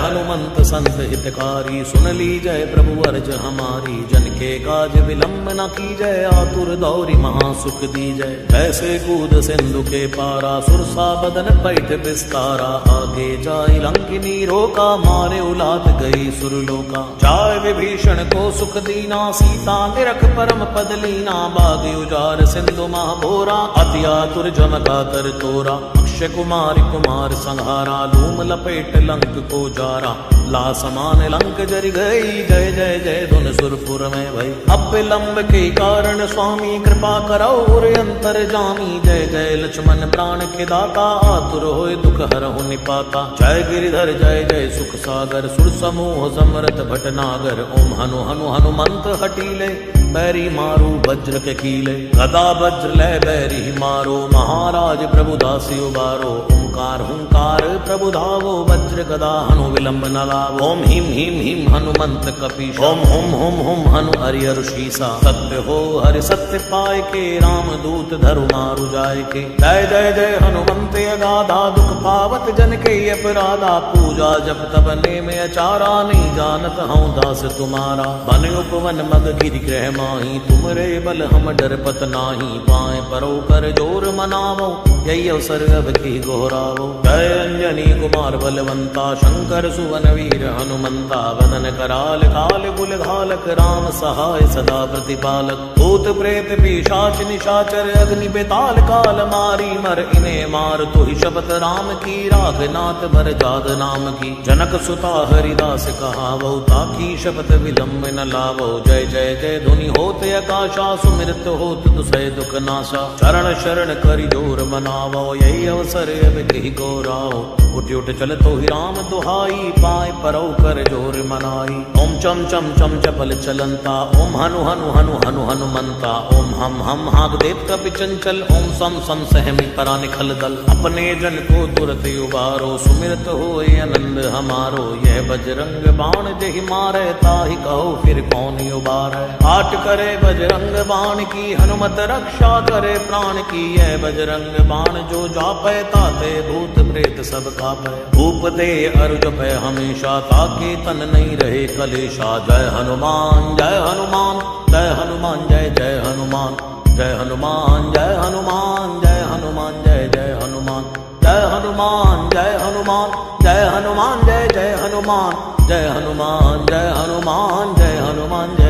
हनुमंत संत हितकारी सुन ली जय प्रभु, अर्ज़ हमारी। जन के काज विलंब न की जय। आतुर दौरी महासुख दी जय। जैसे कूद सिंधु के पारा सुरसा बदन पैठ विस्तारा। आगे जाय लंकिनी रोका मारे उलाद गई सुरलोका जाय विभीषण को सुख दीना, सीता निरख परम पद लीना। बाग उजार सिंधु महाभोरा, अति आतुर जमका कर तोरा। अक्षय कुमार कुमार संहारा, लूम लपेट लंक को जारा ला समान लंक जर गई, जय जय जय, धुन सुरपुर में भई। अब विलंब के कारण स्वामी कृपा करो और अंतर जामी। जय जय, लक्ष्मण प्राण के दाता, आतुर होए दुख हर हो निपाता। जय गिरिधर, जय जय, सुख सागर, सुर समूह, समरथ भटनागर। ओम हनु हनु, हनुमंत हटीले बैरी मारो वज्र के कीले, गदा वज्र ले बैरी मारो। महाराज प्रभु दासी उबारो, ओंकार हुंकार प्रभु धावो, वज्र गदा हनु विलंब न लावो। ओम हिम हिम हिम हनुमंत कपीश। ओम हुम हुम हुम हनु हरि शीसा। सत्य हो हरि सत्य पाए के, राम दूत धरु मारु जाय के। जय जय जय हनुमंत अगाधा, दुख पावत जन के अपराधा। पूजा जब तब ने में अचारा, नहीं जानत हूँ दास तुम्हारा। बन उपवन मग गिर ग्रह माही तुमरे बल हम डर पत नाही। पाए परो कर ज़ोर मनावो। यही अवसर अब की गोहरावो जय अंजनी कुमार बलवंता। शंकर सुवन वीर हनुमंता। वदन कराल काल कुल घालक राम सहाय सदा प्रतिपालक। भूत प्रेत पिशाच निशाचर अग्नि बेताल काल मारी। मर इने मार तु ही शपथ राम की। राग नाथ भर जाद नाम की। जनक सुता हरिदास कहावो। ताकी शपथ विलंब न लावो। जय जय जय धुनि होत आकाशा, सुमिरत होत दुसय दुख नाशा। चरण शरण करि ज़ोर मनावो, यही अवसर अब को राव उठ उठ चल तो ही राम दुहाई, पाए परौ कर ज़ोर मनाई। ओम चम चम चम चपल चलंता, ओम हनु हनु हनु हनु हनुमंता। ओम हम हम हाग देव कपि चंचल, ओम सम सम सहमी परा निखल दल। अपने जन को तुरत उबारो, सुमिरत हो आनंद हमारो। यह बजरंग बाण जहि मारे, ताहि कहो फिर कौन उबारे। आट करे बजरंग बाण की हनुमत रक्षा करे प्राण की यह बजरंग बाण जो जापे ताते भूत प्रेत सब कापे भूप दे अर्ज़ पे हमेशा ताके तन नहीं रहे कलेशा जय हनुमान जय हनुमान जय हनुमान जय जय हनुमान जय हनुमान जय हनुमान जय हनुमान जय जय हनुमान जय हनुमान जय हनुमान जय हनुमान जय जय हनुमान जय हनुमान जय हनुमान जय हनुमान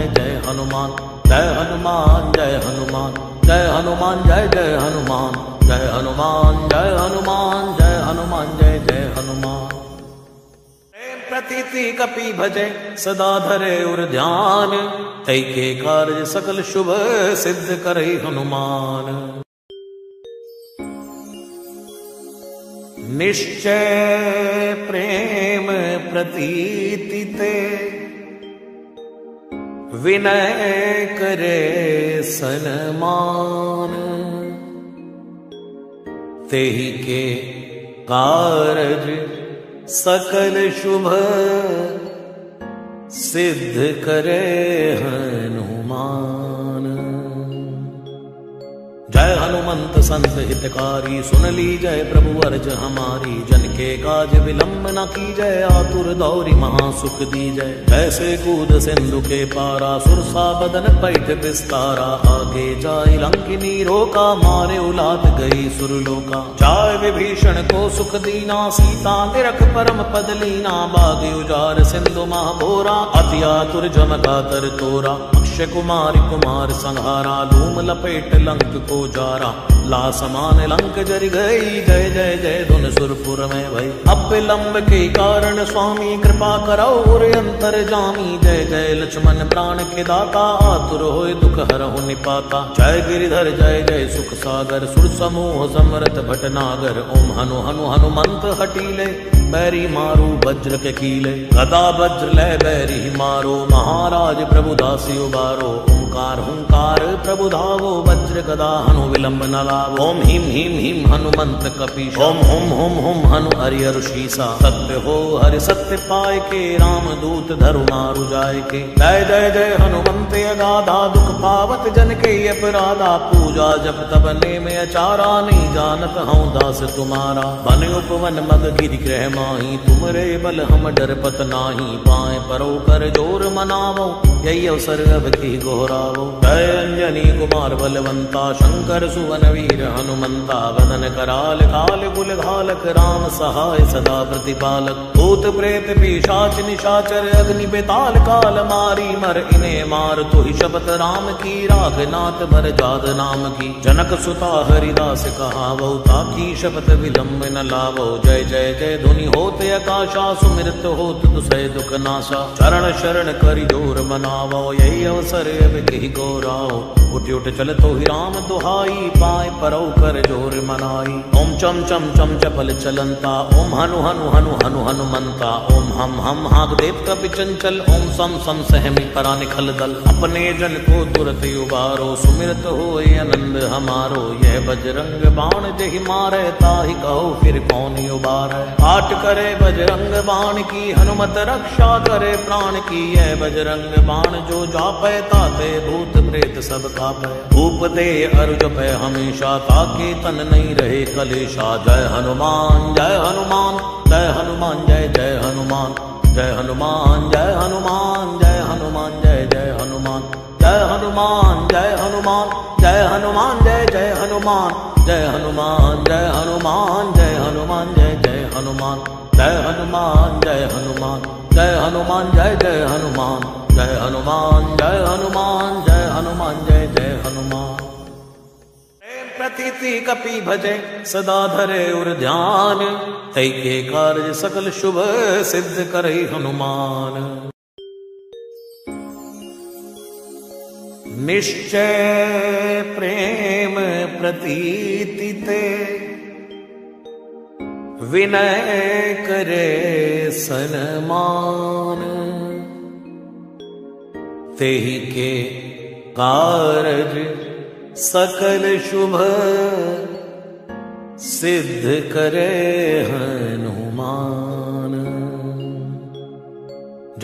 हनुमान, जय हनुमान जय हनुमान जय हनुमान, जय जय हनुमान जय हनुमान जय हनुमान जय हनुमान, जय जय हनुमान। प्रतीति कपि भजे, सदा धरे उर ध्यान तै के कार्य सकल शुभ सिद्ध करे हनुमान। निश्चय प्रेम प्रतीति ते विनय करे सनमान। तेहि के कारज सकल शुभ सिद्ध करे हनुमान जय हनुमंत संत हितकारी, सुन ली जय प्रभु अर्ज़ हमारी। जन के काज विलंब न की जय, आतुर दौरी महासुख दी जय। जैसे कूद सिंधु के पारा, सुरसा बदन पैठ विस्तारा। आगे जाय लंकिनी रोका, मारे उलाद गई सुरलोका जाय विभीषण को सुख दीना, सीता निरख परम पद लीना। बाग उजार सिंधु महाभोरा, अति आतुर जमका कर तोरा। अक्ष कुमार कुमार संहारा धूम लपेट लंक को जारा। ला समान लंक जर गई, जय जय जय, धुन सुरपुर में भई। अब लंब के कारण स्वामी कृपा करो और अंतर जामी। जय जय, लक्ष्मण प्राण के दाता, आतुर होए दुख हर हो निपाता। जय गिरिधर, जय जय, सुख सागर, सुर समूह समरथ भटनागर ओम हनु हनु हनुमंत हटीले, बैरी मारू वज्र के कीले। गदा वज्र ले, बैरी मारो। महाराज प्रभु दासी उबारो। ओंकार हुंकार प्रभु धावो वज्र गदा हनु विलंब न लावो। ओम हिम हिम हिम हनुमंत कपीश। ओम हुम हुम हुम हनु हरियर शीसा। सत्य हो हरि सत्य पाए के राम दूत धरु मारु जाय के। जय जय जय हनुमंत अगाधा दुख पावत जन के अपराधा। पूजा जप तब ने में अचारा नहीं जानत हूँ दास तुम्हारा। बन उपवन मग गिर ग्रह माही तुमरे बल हम डर पत नाही। पाए परो कर ज़ोर मनावो यही अवसर अब की गोहरावो जय अंजनी कुमार बलवंता, शंकर सुवन वीर हनुमंता, वदन कराल काल कुल घालक, राम सहाय सदा प्रतिपालक। भूत प्रेत पिशाच निशाचर, अग्नि बेताल काल मारी, मर इन्हें मार तो ही शपथ राम की राघनाथ भर जाद नाम की। जनक सुता हरिदास कहावो, ताकी शपथ विलंब न लावो। जय जय जय धुनि होत आकाशा सुमिरत होत दुसय दुख नाशा चरण शरण करि ज़ोर मनावो, यही अवसर अब कही गौराओ उठ उठ, चल तो ही राम दुहाई, पाए परौ कर ज़ोर मनाई। ओम चम चम चम, चपल चलंता, ओम हनु हनु हनु हनु, हनुमंता। ओम हम हम, हाग देव कपि चंचल, ओम सम सम, सहमी परा निखल दल। अपने जन को तुरत उबारो, सुमिरत हो आनंद हमारो। यह बजरंग बाण जहि मारे, ताहि कहो फिर कौन उबार। आट करे बजरंग बाण की, हनुमत रक्षा करे प्राण की। यह बजरंग बाण जो जापे ताते भूत प्रेत सब कापे भूप दे अर्ज़ पे हमेशा ताके तन नहीं रहे कलेशा जय हनुमान जय हनुमान जय हनुमान जय जय हनुमान जय हनुमान जय हनुमान जय हनुमान जय जय हनुमान जय हनुमान जय हनुमान जय हनुमान जय जय हनुमान जय हनुमान जय हनुमान जय हनुमान जय जय हनुमान जय हनुमान जय हनुमान जय हनुमान जय जय हनुमान जय हनुमान जय हनुमान जय हनुमान, जय जय हनुमान। प्रतीति कपि भजे, सदा धरे उर ध्यान। तै के कार्य सकल शुभ सिद्ध करे हनुमान। निश्चय प्रेम प्रतीति ते, विनय करे सनमान। तेहि के कारज सकल शुभ सिद्ध करे हनुमान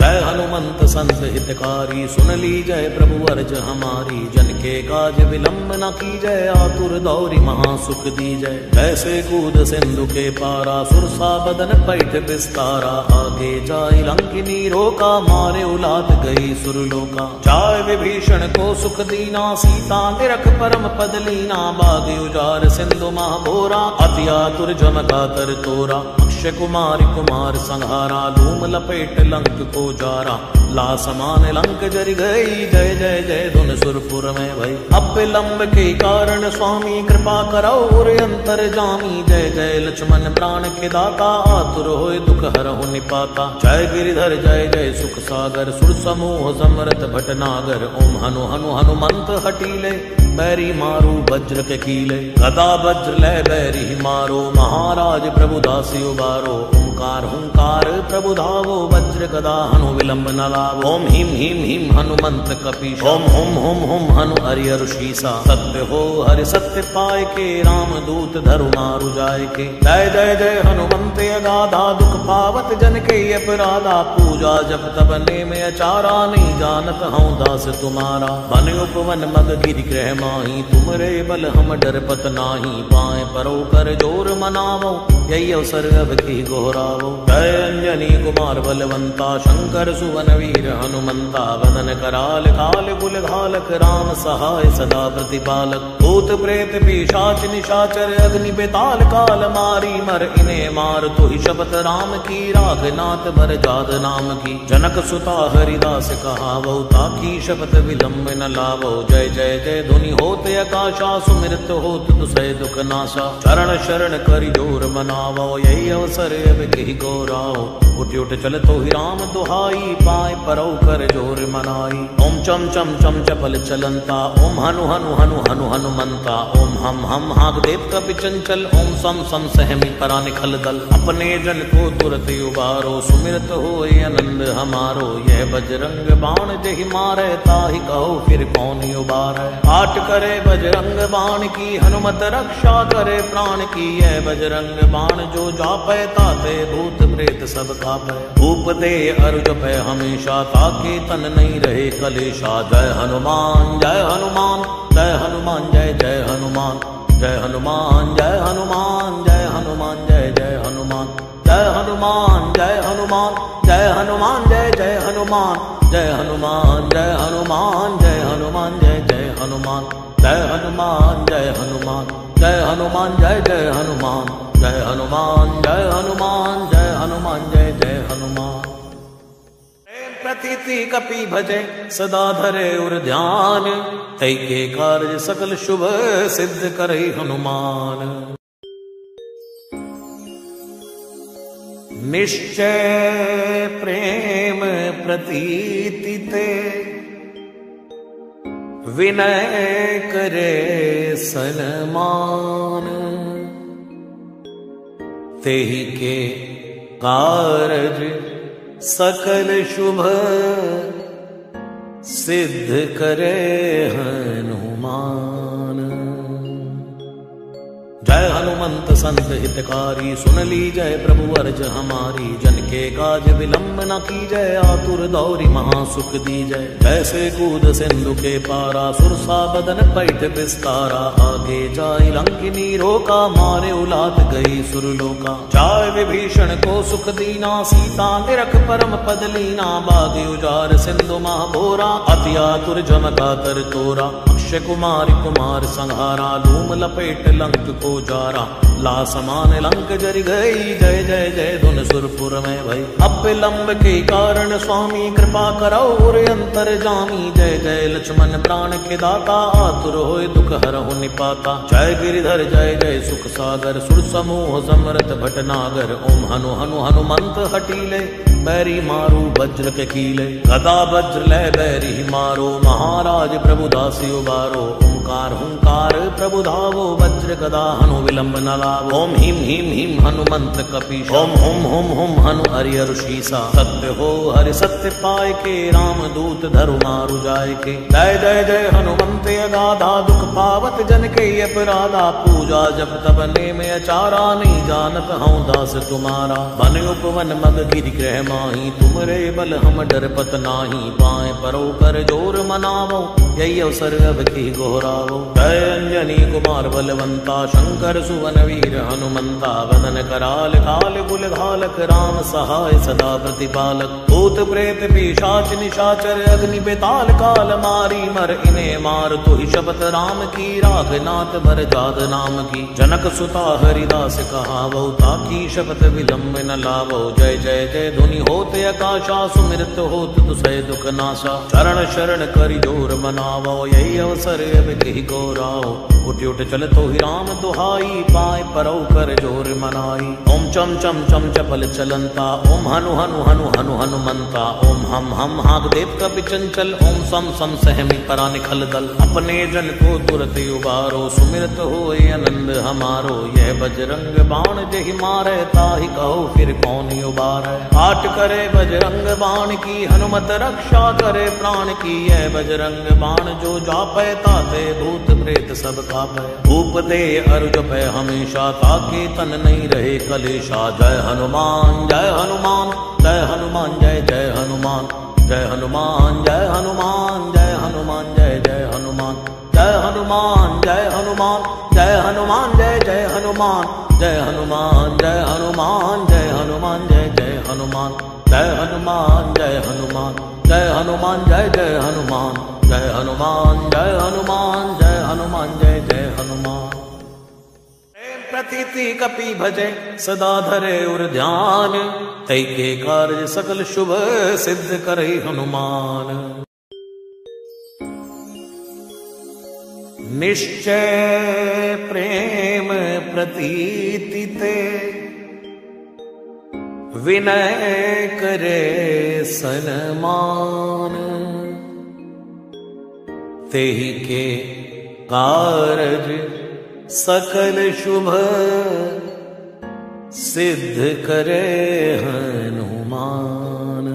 जय हनुमंत संत हितकारी, सुन ली जय प्रभु अर्ज़ हमारी। जन के काज विलंब न की जय, आतुर दौरी महासुख दी जय। जैसे कूद सिंधु के पारा, सुरसा बदन पैठ विस्तारा। आगे जाय लंकिनी रोका, मारे उलाद गई सुरलोका। जाय विभीषण को सुख दीना, सीता निरख परम पद लीना। बाग उजार सिंधु महाभोरा अति आतुर जमका तर तोरा। अक्षय कुमार कुमार संहारा धूम लपेट लंक को जारा ला समान लंक जर गई। जय जय जय, धुन सुरपुर में भई अब लंब के कारण स्वामी कृपा करो और अंतर जामी। जय जय, लक्ष्मण प्राण के दाता। आतुर होए, दुख हर हो निपाता। जय गिरिधर, जय जय, सुख सागर। सुर समूह समरथ भटनागर ओम हनु हनु हनुमंत हटीले। बैरी मारू, वज्र के कीले। गदा वज्र ले, बैरी मारो। महाराज प्रभु दासी उबारो। ओंकार हुंकार प्रभु धावो वज्र गदा हनु विलंब न लावो। ओम हिम हिम हिम हनुमंत कपीश। ओम हुम हुम हुम हनु हरियर शीसा। सत्य हो हरि सत्य पाए के राम दूत धरु मारु जाय के। जय जय जय हनुमंत अगाधा दुख पावत जन के अपराधा। पूजा जब तब ने में अचारा नहीं जानत हूँ दास तुम्हारा। बन उपवन मग गिर ग्रह माही तुमरे बल हम डर पत नाही। पाए परो कर ज़ोर मनावो यही अवसर अब की गोहरा घोरावो जय कुमार बलवंता, शंकर सुवन वीर हनुमंता, वदन कराल काल कुल घालक, राम सहाय सदा प्रतिपालक। भूत प्रेत पिशाच निशाचर, अग्नि बेताल काल मारी, मर इने मार, तु शपथ राम की राघनाथ बर जाद नाम की। जनक सुता हरिदास कहावो, ताकी शपथ विलंब न लावो। जय जय जय धुनि होते आकाशा सुमिरत होत दुसय दुख नाशा। चरण शरण करि ज़ोर मनावो, यही अवसर अब कही गौराओ उठ उठ चल तो ही राम दुहाई, पाए परौ कर ज़ोर मनाई। ओम चम चम चम चपल चलंता, ओम हनु हनु हनु हनु हनुमंता। ओम हम हम हाग देव कपि चंचल ओम सम सम सहमी परा निखल दल। अपने जन को तुरत उबारो, सुमिरत हो आनंद हमारो। यह बजरंग बाण जहि मारे, ताहि कहो फिर कौन उबारे। आट करे बजरंग बाण की, हनुमत रक्षा करे प्राण की। यह बजरंग बाण जो जापे ताते भूत प्रेत सब कापे धूप दे अर्घ पे हमेशा ताके तन नहीं रहे कलेशा जय हनुमान जय हनुमान जय हनुमान जय जय हनुमान जय हनुमान जय हनुमान जय हनुमान जय जय हनुमान जय हनुमान जय हनुमान जय हनुमान जय जय हनुमान जय हनुमान जय हनुमान जय हनुमान जय जय हनुमान जय हनुमान जय हनुमान जय हनुमान जय जय हनुमान जय हनुमान जय हनुमान जय हनुमान, जय जय हनुमान। प्रतीति कपि भजे, सदा धरे उर ध्यान। तै के कार्य सकल शुभ सिद्ध करे हनुमान। निश्चय प्रेम प्रतीति ते, विनय करे सनमान। तेहि के कारज सकल शुभ सिद्ध करे हनुमान जय हनुमंत संत हितकारी, सुन ली जय प्रभु अर्ज़ हमारी। जन के काज विलंब न की जय, आतुर दौरी महासुख दी जय। जैसे कूद सिंधु के पारा, सुरसा बदन पैठ विस्तारा। आगे जाय लंकिनी रोका, मारे उलात गई सुरलोका जाय विभीषण को सुख दीना, सीता निरख परम पद लीना। बाग उजार सिंधु महाभोरा अति आतुर जमका कर तोरा। अक्षय कुमार कुमार संहारा लूम लपेट लंक को जारा ला समान लंक जरि गई, जय जय जय धुन सुरपुर में भई। अब लंब के कारण स्वामी कृपा करो और अंतर जामी। जय जय लक्ष्मण प्राण के दाता, आतुर होय दुख हरहु निपाता। जय गिरिधर, जय जय सुख सागर, सुर समूह समरथ भटनागर ओम हनु हनु हनुमंत हटीले, बैरी मारू वज्र के कीले। गदा वज्र लय बैरी मारो, महाराज प्रभु दासी उबारो ओंकार, हुंकार प्रभु धावो, वज्र गदा हनु विलंब न लावो ओम हिम हिम हिम हनुमंत कपीश। ओम हुम हुम हुम हनु हरि ऋषिसा सत्य हो हरि सत्य पाए के राम दूत धरु मारु जाय के। जय जय जय हनुमंत अगाधा दुख पावत जन के अपराधा पूजा जब तब ने में अचारा नहीं जानत हूँ दास तुम्हारा। बन उपवन मग गिर ग्रह माही तुमरे बल हम डर पत नाही। पाए परो कर ज़ोर मनावो यही अवसर अब की गोहरावो जय अंजनी कुमार बलवंता शंकर सुवन वीर हनुमंता वदन कराल काल कुल घालक राम सहाय सदा प्रतिपालक। भूत, प्रेत, पिशाच, निशाचर, अग्नि, बेताल, काल, मारी, मर इने मार। तु ही शपथ राम की, राघनाथ बर जाद नाम की। जनक सुता हरिदास कहा कहावो, ताकी शपथ विलंब न लावो। जय जय जय, धुनि होते, आकाशा, सुमिरत होत दुसय दुख नाशा। चरण, शरण करि ज़ोर मनावो, यही अवसर अब कही गौराओ उठ उठ, चल तो ही राम, दुहाई पाए परौ कर ज़ोर मनाई। ओम चम चम चम चपल चलंता। ओम हनु हनु हनु हनु हनुमंता। ओम हम हम हाग देव कपि चंचल ओम सम सम सहमी परा निखल दल। अपने जन को तुरत उबारो। सुमिरत हो आनंद हमारो। यह बजरंग बाण जहि मारे, ताहि कहो फिर कौन उबारे। आट करे बजरंग बाण की, हनुमत रक्षा करे प्राण की। यह बजरंग बाण जो जापे ताते भूत प्रेत सब कापे। भूप दे अर्घ पे हमेशा ताके तन नहीं रहे कलेशा जय हनुमान जय हनुमान जय हनुमान जय जय हनुमान जय हनुमान जय हनुमान जय हनुमान जय जय हनुमान जय हनुमान जय हनुमान जय हनुमान जय जय हनुमान जय हनुमान जय हनुमान जय हनुमान जय जय हनुमान जय हनुमान जय हनुमान जय हनुमान जय जय हनुमान जय हनुमान जय हनुमान जय हनुमान जय जय हनुमान प्रतीति कपि भजे, सदा धरे उर ध्यान। तै के कार्य सकल शुभ सिद्ध करे हनुमान। निश्चय प्रेम प्रतीति ते, विनय करे सनमान। ते के कारज सकल शुभ सिद्ध करे हनुमान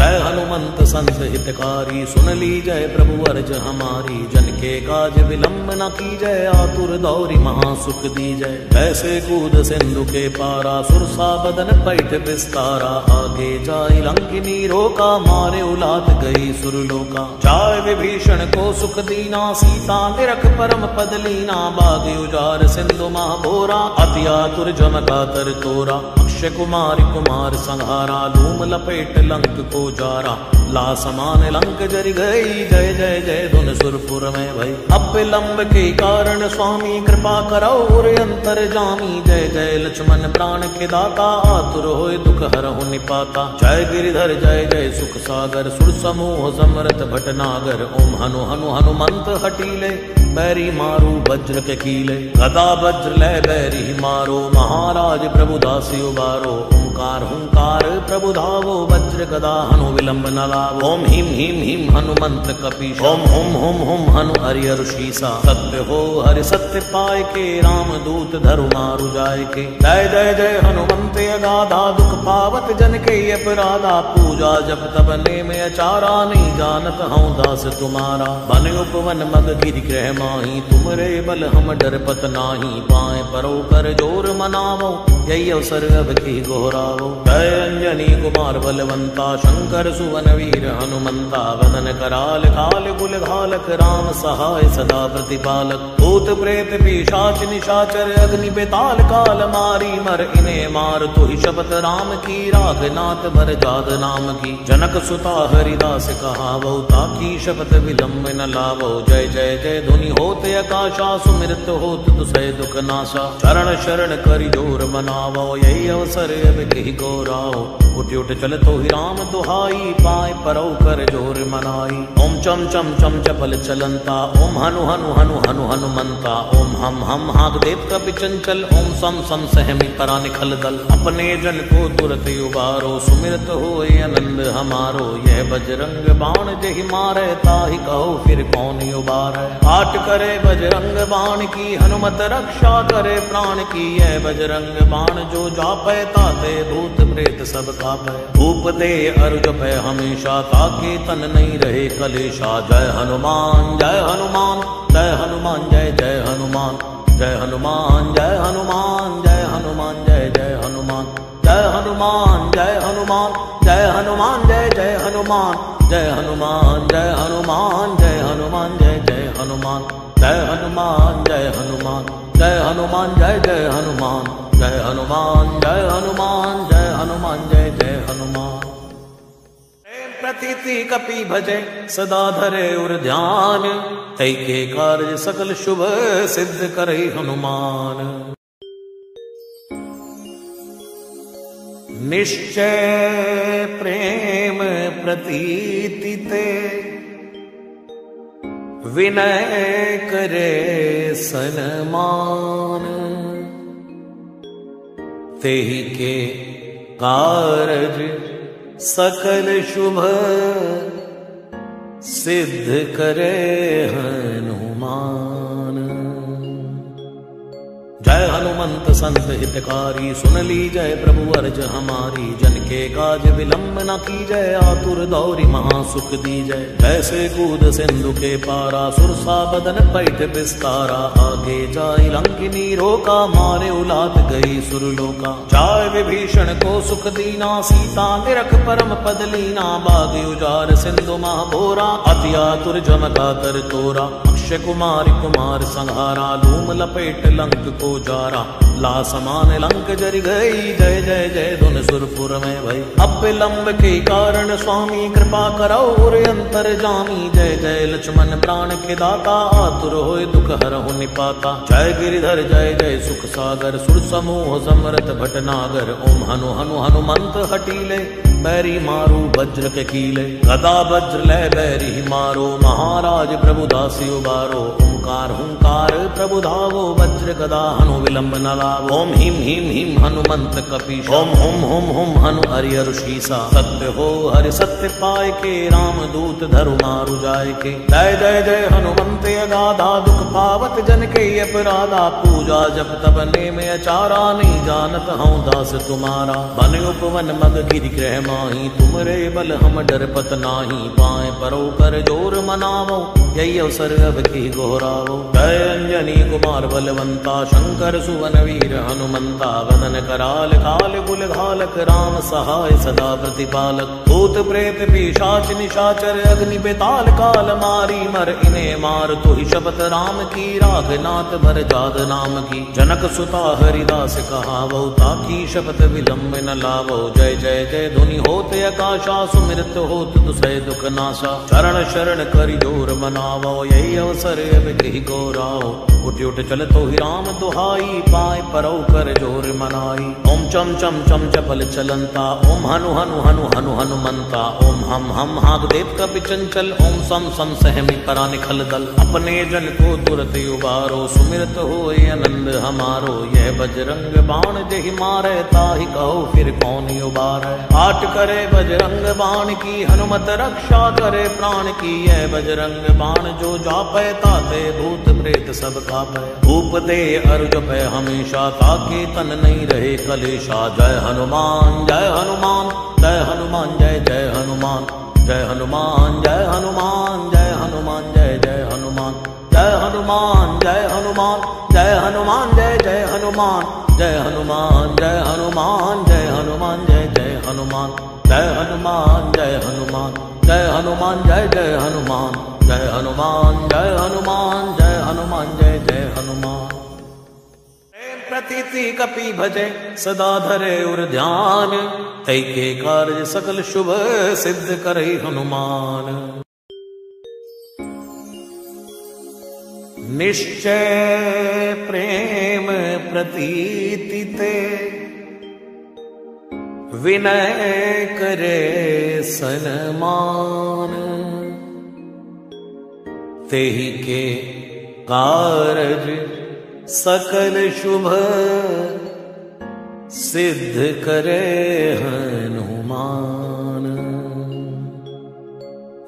जय हनुमंत संत हितकारी, सुन ली जय प्रभु, अर्ज़ हमारी। जन के काज विलंब न की जय आतुर दौरी महासुख दी जय जैसे कूद सिंधु के पारा सुरसा बदन पैठ विस्तारा। आगे जाय लंकिनी रोका, मारे उलात गई सुरलोका जाय विभीषण को सुख दीना, सीता निरख परम पद लीना। बाग उजार सिंधु महाभोरा अति आतुर जमका तर तोरा। कुमार कुमार संहारा धूम लपेट लंक को जारा। ला समान लंक जर गई, जय जय जय, धुन सुरपुर में भई। अब विलंब के कारण स्वामी कृपा करो, और अंतर जामी। जय जय, लक्ष्मण प्राण के दाता, आतुर होय दुख हरहु निपाता। जय गिरिधर, जय जय, सुख सागर, सुर समूह समरथ भटनागर ओम हनु हनु, हनुमंत हटीले, बैरी मारू वज्र के कीले। गदा वज्र ले बैरी मारो, महाराज प्रभु दासी उबारो। ओंकार, हुंकार, प्रभु धावो वज्र, गदा हनु विलंब न लावो ओम हिम हिम हिम हनुमंत कपीश। ओम हुम हुम हुम हनु हरि ऋषिसा सत्य हो हरि सत्य पाए के राम दूत धरु मारु जाय के। जय जय जय हनुमंत अगाधा दुख पावत जन के अपराधा पूजा जब तब ने में अचारा नहीं जानत हूँ दास तुम्हारा। बन उपवन मग गिर ग्रह माही तुमरे बल हम डर पत नाही। पाए परो कर ज़ोर मनावो यही अवसर अब की गोहरावो जय अंजनी कुमार बलवंता शंकर सुवन वीर हनुमंता वदन कराल, काल कुल घालक राम सहाय सदा प्रतिपालक। भूत प्रेत पिशाच निशाचर, अग्नि बेताल, काल मारी मर इने मार तो ही शपथ राम की राग नाथ भर जाग नाम की। जनक सुता हरिदास कहावो, ताकी शपथ विलंब न लावो। जय जय जय धुनि होत, आकाशा सुमिरत होत तुसय दुख नाशा चरण शरण करि ज़ोर मनावो, यही अवसर अब कही गौराओ उठ उठ, चल तो ही राम दुहाई पाए। परो कर ज़ोर मनाई। ओम चम चम चम चपल चलंता, ओम हनु हनु हनु हनु हनुमंता, ओम हम हम हाक देव कपि चंचल ओम सम सम सहमि करा निखल दल। अपने जन को तुरत उबारो, सुमिरत हो आनंद हमारो, यह बजरंग बाण जहि मारे, ताहि कहो फिर कौन उबार। आट करे बजरंग बाण की, हनुमत रक्षा करे प्राण की, यह बजरंग बाण जो जापे ताते भूत प्रेत सब कापे। धूप दे अर्घ पे हमेशा ताके तन नहीं रहे कलेशा जय हनुमान जय हनुमान जय हनुमान जय जय हनुमान जय हनुमान जय हनुमान जय हनुमान जय जय हनुमान जय हनुमान जय हनुमान जय हनुमान जय जय हनुमान जय हनुमान जय हनुमान जय हनुमान जय जय हनुमान जय हनुमान जय हनुमान जय हनुमान जय जय हनुमान जय हनुमान जय हनुमान जय हनुमान जय जय हनुमान कपि भजे सदा धरे उर ध्यान। तै के कार्य सकल शुभ सिद्ध करे हनुमान। निश्चय प्रेम प्रतीति ते विनय करे सनमान। ते के कारज सकल शुभ सिद्ध करे हनुमान जय हनुमंत संत हितकारी, सुन ली जय प्रभु अर्ज़ हमारी। जन के काज विलंब न की जय, आतुर दौरी महासुख दी जय। जैसे कूद सिंधु के पारा सुरसा बदन पैठ बिस्तारा आगे जाय लंकिनी रोका, मारे उलाद गई सुरलोका जाय विभीषण को सुख दीना, सीता निरख परम पद लीना। बाग उजार सिंधु महाभोरा, अति आतुर जमका कर तोरा। अक्षय कुमार कुमार संहारा, लूम लपेट लंक को जारा। ला समान लंक जर गई। जय जय जय, धुन सुरपुर में भई अब विलंब के कारण स्वामी कृपा करो और अंतर जामी। जय जय, लक्ष्मण प्राण के दाता। आतुर होए दुख हर हो निपाता। जय गिरिधर, जय जय, सुख सागर। सुर समूह समरथ भटनागर ओम हनु हनु, हनुमंत हटीले। बैरी मारू वज्र के कीले। गदा वज्र ले बैरी मारो। महाराज प्रभु दासी उबारो ओंकार, हुंकार प्रभु धावो। वज्र गदा हनु विलंब न लावो ओम हिम हिम हिम हनुमंत कपीश। ओम हुम हुम हुम हनु हरि शीसा। सत्य हो हरि सत्य पाए के राम दूत धरु मारु जाय के। जय जय जय हनुमंत अगाधा दुख पावत जन के अपराधा। पूजा जप तब ने में अचारा नहीं जानत हूँ दास तुम्हारा। बन उपवन मग गिर ग्रह माही तुमरे बल हम डर पत नाही। पाए परो कर ज़ोर मनावो यही अवसर अब की गोहरावो जय अंजनी कुमार बलवंता शंकर सुवन वीर हनुमंता वदन कराल, काल कुल घालक राम सहाय सदा प्रतिपालक। भूत प्रेत पिशाच निशाचर अग्नि बेताल काल मारी, मर इने मार तु ही शपथ राम की राग नाथ भर जाद नाम की। जनक सुता हरिदास कहावो, ताकी शपथ विलंब न लावो। जय जय जय धुनि होत आकाशा सुमिरत होत दुसय दुख नाशा। चरण शरण करि ज़ोर मनावो, यही अवसर अब कही को राहो उठ उठ, चल तो ही राम दुहाई पाए परौ कर ज़ोर मनाई। ओम चम चम चम चपल चलंता, ओम हनु हनु हनु हनु हनुमंता, ओम हम हम हाग देव कपि चंचल ओम सम सम सहमि परा निखल दल। अपने जन को तुरत उबारो, सुमिरत हो आनंद हमारो, यह बजरंग बाण जहि मारे, ताहि कहो फिर कौन उबारे। आट करे बजरंग बाण की, हनुमत रक्षा करे प्राण की, यह बजरंग बाण जो जापे ताते भूत प्रेत सब कापे। भूप दे अर्ज़ पे हमेशा ताके तन नहीं रहे कलेशा जय हनुमान जय हनुमान जय हनुमान जय जय हनुमान जय हनुमान जय हनुमान जय हनुमान जय जय हनुमान जय हनुमान जय हनुमान जय हनुमान जय जय हनुमान जय हनुमान जय हनुमान जय हनुमान जय जय हनुमान जय हनुमान जय हनुमान जय हनुमान जय जय हनुमान जय हनुमान जय हनुमान जय हनुमान जय जय हनुमान प्रतीति कपि भजे सदा धरे उर तै के कार्य सकल शुभ सिद्ध करे हनुमान। निश्चय प्रेम प्रतीति ते विनय करे सनमान। तेहि के कारज सकल शुभ सिद्ध करे हनुमान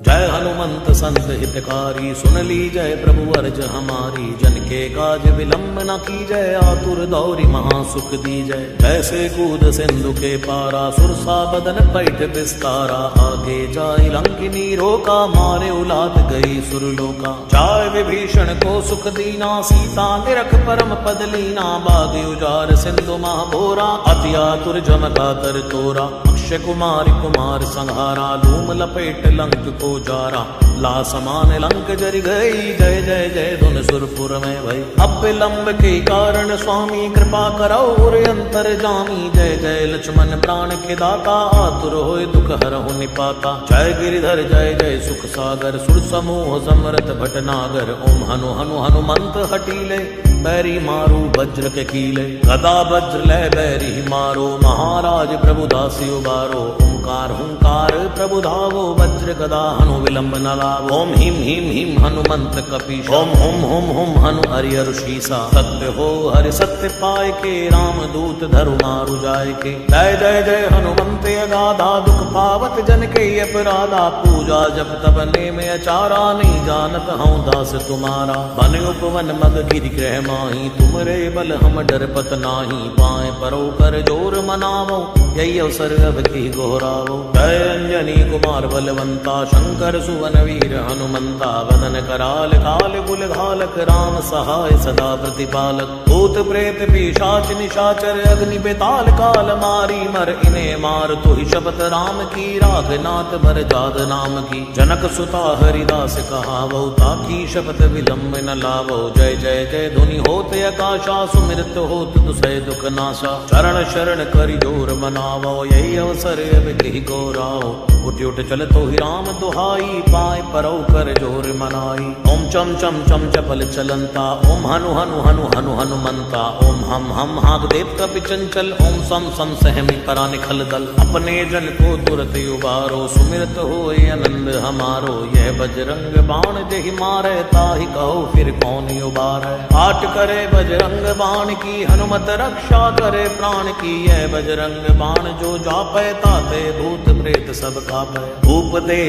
जय हनुमंत संत हितकारी, सुन ली जय प्रभु, अर्ज़ हमारी। जन के काज विलंब न की जय, आतुर दौरी महासुख दी जय। जैसे कूद सिंधु के पारा, सुरसा बदन पैठ बिस्तारा आगे जाय लंकिनी रोका मारे उलाद गई सुरलोका जाय विभीषण को सुख दीना, सीता निरख परम पद लीना। बाग उजार सिंधु महाभोरा अति आतुर जमका कर तोरा। अक्षय कुमार कुमार संहारा, लूम लपेट लंक को जारा ला समान लंक जर गई, जय जय जय, धुन सुरपुर में भई। अब विलंब के कारण स्वामी कृपा करो और अंतर जामी। जय जय, लक्ष्मण प्राण के दाता, आतुर होए दुख हर हो निपाता। जय गिरिधर, जय जय, सुख सागर, सुर समूह समरथ भटनागर ओम हनु हनु हनुमंत हटीले बैरी मारू वज्र के कीले। गदा वज्र ले, बैरी मारो। महाराज प्रभु दासी उबारो। ओंकार, हुंकार प्रभु धावो, वज्र गदा हनु विलंब न लाभ ओम हिम हिम हिम हनुमंत कपीश। ओम हुम हुम हुम हनु हरिहर शीसा। सत्य हो हरि सत्य पाए के राम दूत धरु मारु जाय के। जय जय जय हनुमंत अगाधा दुख पावत जन के अपराधा। पूजा जप तब ने में अचारा नहीं जानत हूँ दास तुम्हारा। बन उपवन मग गिर ग्रह माही तुम रे बल हम डर पत नाही। पाए परो कर ज़ोर मनावो यही अवसर अब की गोहरावो जय अंजनी कुमार बलवंता शंकर सुवन वीर हनुमंता वदन कराल काल कुल घालक राम सहाय सदा प्रतिपालक। भूत प्रेत पिशाच निशाचर अग्नि बेताल काल मारी, मर इने मार, तु ही शपथ राम की, राग नाथ भर जाद नाम की। जनक सुता हरिदास कहावो, ताकी शपथ विलंब न लावो। जय जय जय धुनि होत आकाशा सुमिरत होत दुसय दुख नाशा। चरण शरण करि ज़ोर मनावो, यही अवसर अब कही गौराओ उठ उठ, चल तो ही राम दुहाई पाए परौ कर ज़ोर मनाई। ओम चम चम चम चपल चलंता, ओम हनु हनु हनु हनु हनुमंता, ओम हम हम हाग देव कपि चंचल ओम सम सम सहमि परा निखल दल। अपने जन को तुरत उबारो, सुमिरत हो आनंद हमारो। यह बजरंग बाण जहि मारे, ताहि कहो फिर कौन उबारे। आट करे बजरंग बाण की, हनुमत रक्षा करे प्राण की। यह बजरंग बाण जो जापे ताते भूत प्रेत सब कापे। भूप दे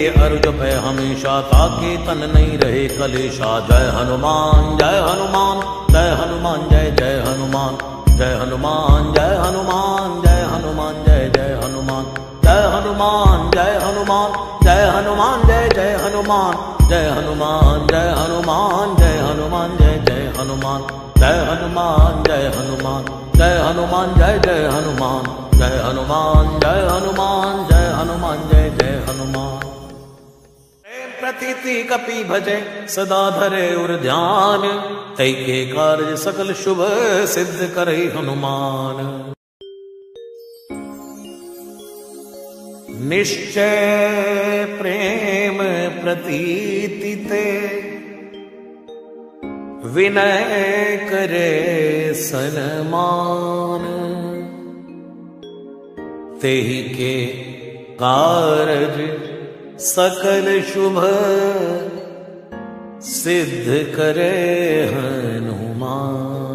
अर्ज़ पे हमेशा ताके तन नहीं रहे कलेशा जय हनुमान जय हनुमान जय हनुमान जय जय हनुमान जय हनुमान जय हनुमान जय हनुमान जय जय हनुमान जय हनुमान जय हनुमान जय हनुमान जय जय हनुमान जय हनुमान जय हनुमान जय हनुमान जय जय हनुमान जय हनुमान जय हनुमान जय हनुमान जय जय हनुमान जय हनुमान जय हनुमान जय हनुमान जय जय हनुमान प्रतीति कपि भजे, सदा धरे उर ध्यान। तै के कार्य सकल शुभ सिद्ध करे हनुमान। निश्चय प्रेम प्रतीति ते विनय करे सनमान। तेहि के कारज सकल शुभ सिद्ध करे हनुमान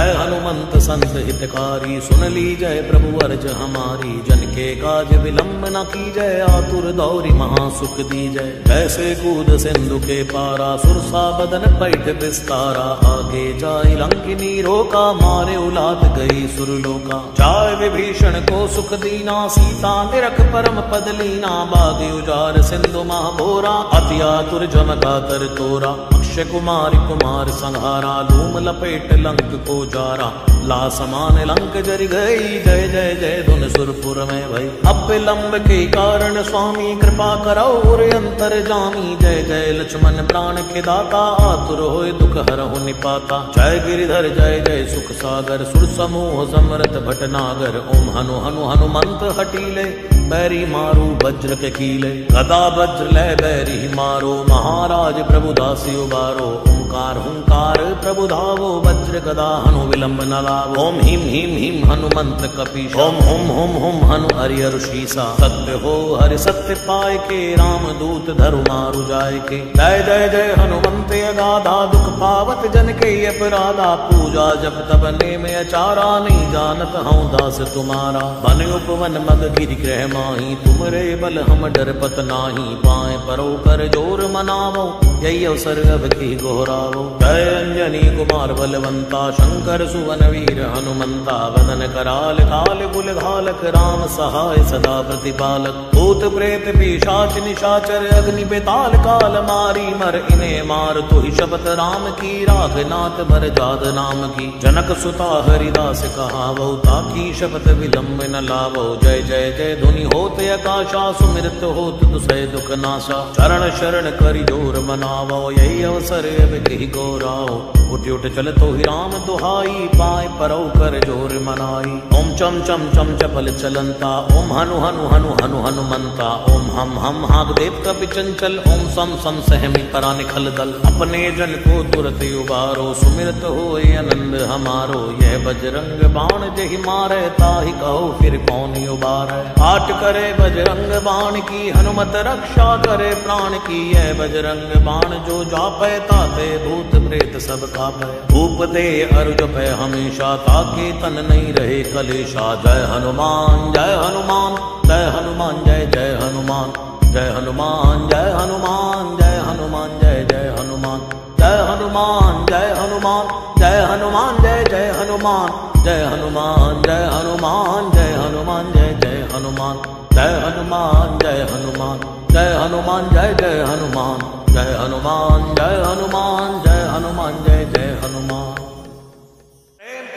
जय हनुमंत संत हितकारी। सुन ली जय प्रभु, अर्ज़ हमारी। जन के काज विलंब न की जय आतुर दौरी महासुख दी जय जैसे कूद सिंधु के पारा, सुरसा बदन पैठ विस्तारा। आगे जाय लंकिनी रोका, मारे उलाद गई सुरलोका। जाय विभीषण को सुख दीना, सीता निरख परम पद लीना। बाग उजार सिंधु महाभोरा अति आतुर जमका कर तोरा। अक्षय कुमार कुमार संहारा, धूम लपेट लंक को जारा ला समान लंक जर गई। जय जय जय, धुन सुरपुर में भई। अब विलंब के कारण स्वामी कृपा करो, और अंतर जामी। जय जय, लक्ष्मण प्राण के दाता, आतुर होय दुख हर हो निपाता। जय गिरिधर, जय जय, सुख सागर, सुर समूह समरथ भटनागर ओम हनु हनु हनुमंत हटीले, बैरी मारू वज्र के कीले। गदा वज्र ले बैरी मारो, महाराज प्रभु दासी उबारो। ओंकार, हुंकार प्रभु धावो, वज्र गदा हनु विलंब नला लावो ओम हिम हिम हिम हनुमंत कपीश। ओम हुम हुम हुम हनु हरिहर शीसा सत्य हो हरि सत्य पाए के राम दूत धरु मारु जाय के। जय जय जय हनुमंत अगाधा दुख पावत जन के अपराधा पूजा जप तब ने में अचारा नहीं जानत हूँ दास तुम्हारा। बन उपवन मग गिर ग्रह माही, तुम रे बल हम डर पत नाही। पाए परो कर ज़ोर मनावो, यही अवसर अब की गोहरावो जय अंजनी कुमार बलवंता, शंकर सुवन वीर हनुमंता, वदन कराल काल कुल घालक, राम सहाय सदा प्रतिपालक। भूत प्रेत पिशाच निशाचर, अग्नि बेताल काल मारी, मर इने मार, तु ही शपथ राम की राग नाथ भर जाद नाम की। जनक सुता हरिदास कहावो, ताकी शपथ विलंब न लावो। जय जय जय धुनि होत आकाशा सुमिरत होत दुसय दुख नाशा। चरण शरण करि ज़ोर मनावो, यही अवसर अब कही गौराओ उठ उठ, चल तो ही राम दुहाई पाए परौ कर ज़ोर मनाई। ओम चम चम चम, चपल चलंता, ओम हनु हनु हनु हनु, हनुमंता। ओम हम हम हाग देव कपि चंचल, ओम सम सम सहमी परा निखल दल। अपने जन को तुरत उबारो, सुमिरत हो आनंद हमारो। यह बजरंग बाण जही मारे, ताहि कहो फिर कौन उबार। आट करे बजरंग बाण की, हनुमत रक्षा करे प्राण की। यह बजरंग बाण जो जापे ताते भूत प्रेत सब कापे। भूप दे अर्ज़ पे हमेशा, ताके तन नहीं रहे कलेशा। जय हनुमान जय हनुमान जय हनुमान, जय जय हनुमान जय हनुमान जय हनुमान जय हनुमान जय जय हनुमान जय हनुमान जय हनुमान जय हनुमान जय जय हनुमान जय हनुमान जय हनुमान जय हनुमान जय जय हनुमान जय हनुमान जय हनुमान जय हनुमान जय जय हनुमान जय हनुमान जय हनुमान जय हनुमान जय जय हनुमान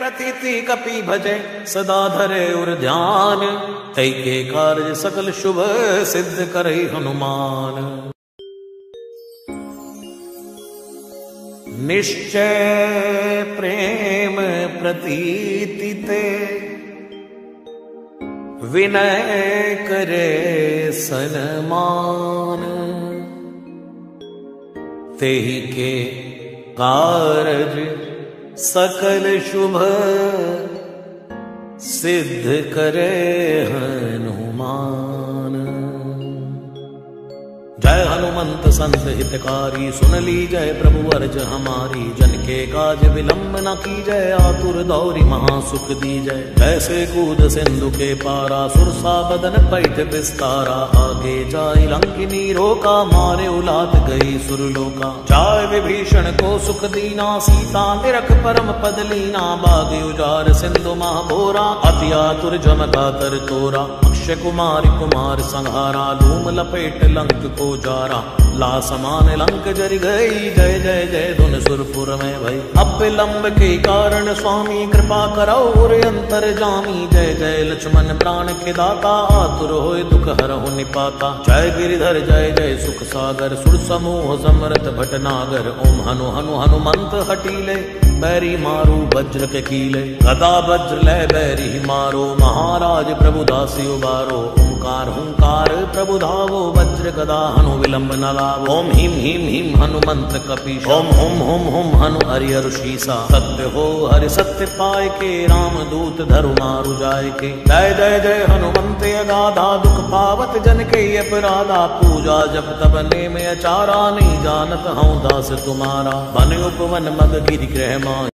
प्रतीति कपि भजे सदा धरे उर ध्यान। के कार्य सकल शुभ सिद्ध करे हनुमान। निश्चय प्रेम प्रतीति ते विनय करे सनमान। ते के कारज सकल शुभ सिद्ध करे हनुमान हनुमंत संत हितकारी, सुन ली जय प्रभु, अर्ज़ हमारी। जन के काज विलंब न की जय, आतुर दौरी महासुख दी जय। जैसे कूद सिंधु के पारा, सुरसा बदन पैठ विस्तारा। आगे जाय लंकिनी रोका, मारे उलाद गई सुरलोका। जाय विभीषण को सुख दीना, सीता निरख परम पद लीना। बाग उजार सिंधु महाभोरा अति आतुर जमका तर तोरा। अक्षय कुमार कुमार संहारा धूम लपेट लंक को जारा ला समान लंक जर गई, जय जय जय, धुन सुरपुर में भई। अब लंब के कारण स्वामी कृपा करो और अंतर जामी। जय जय, लक्ष्मण प्राण के दाता, आतुर हो दुख हर हो निपाता। जय गिरिधर, जय जय, सुख सागर, सुर समूह समरथ भटनागर ओम हनु हनु, हनुमंत हटीले, बैरी मारू वज्र के कीले। गदा वज्र ले बैरी मारो, महाराज प्रभु दासी उबारो। ओंकार, हुंकार, प्रभु धावो वज्र गदा, हनु विलंब न ओम हिम हिम हिम हनुमंत कपीश। ओम होम होम होम हनु हरि हर शीसा। सत्य हो हरि सत्य पाए के राम दूत धरु मारु जाय के। जय जय जय हनुमंत अगाधा दुख पावत जन के अपराधा। पूजा जब तब ने में अचारा नहीं जानत हूँ दास तुम्हारा। बन उपवन मग गिर ग्रह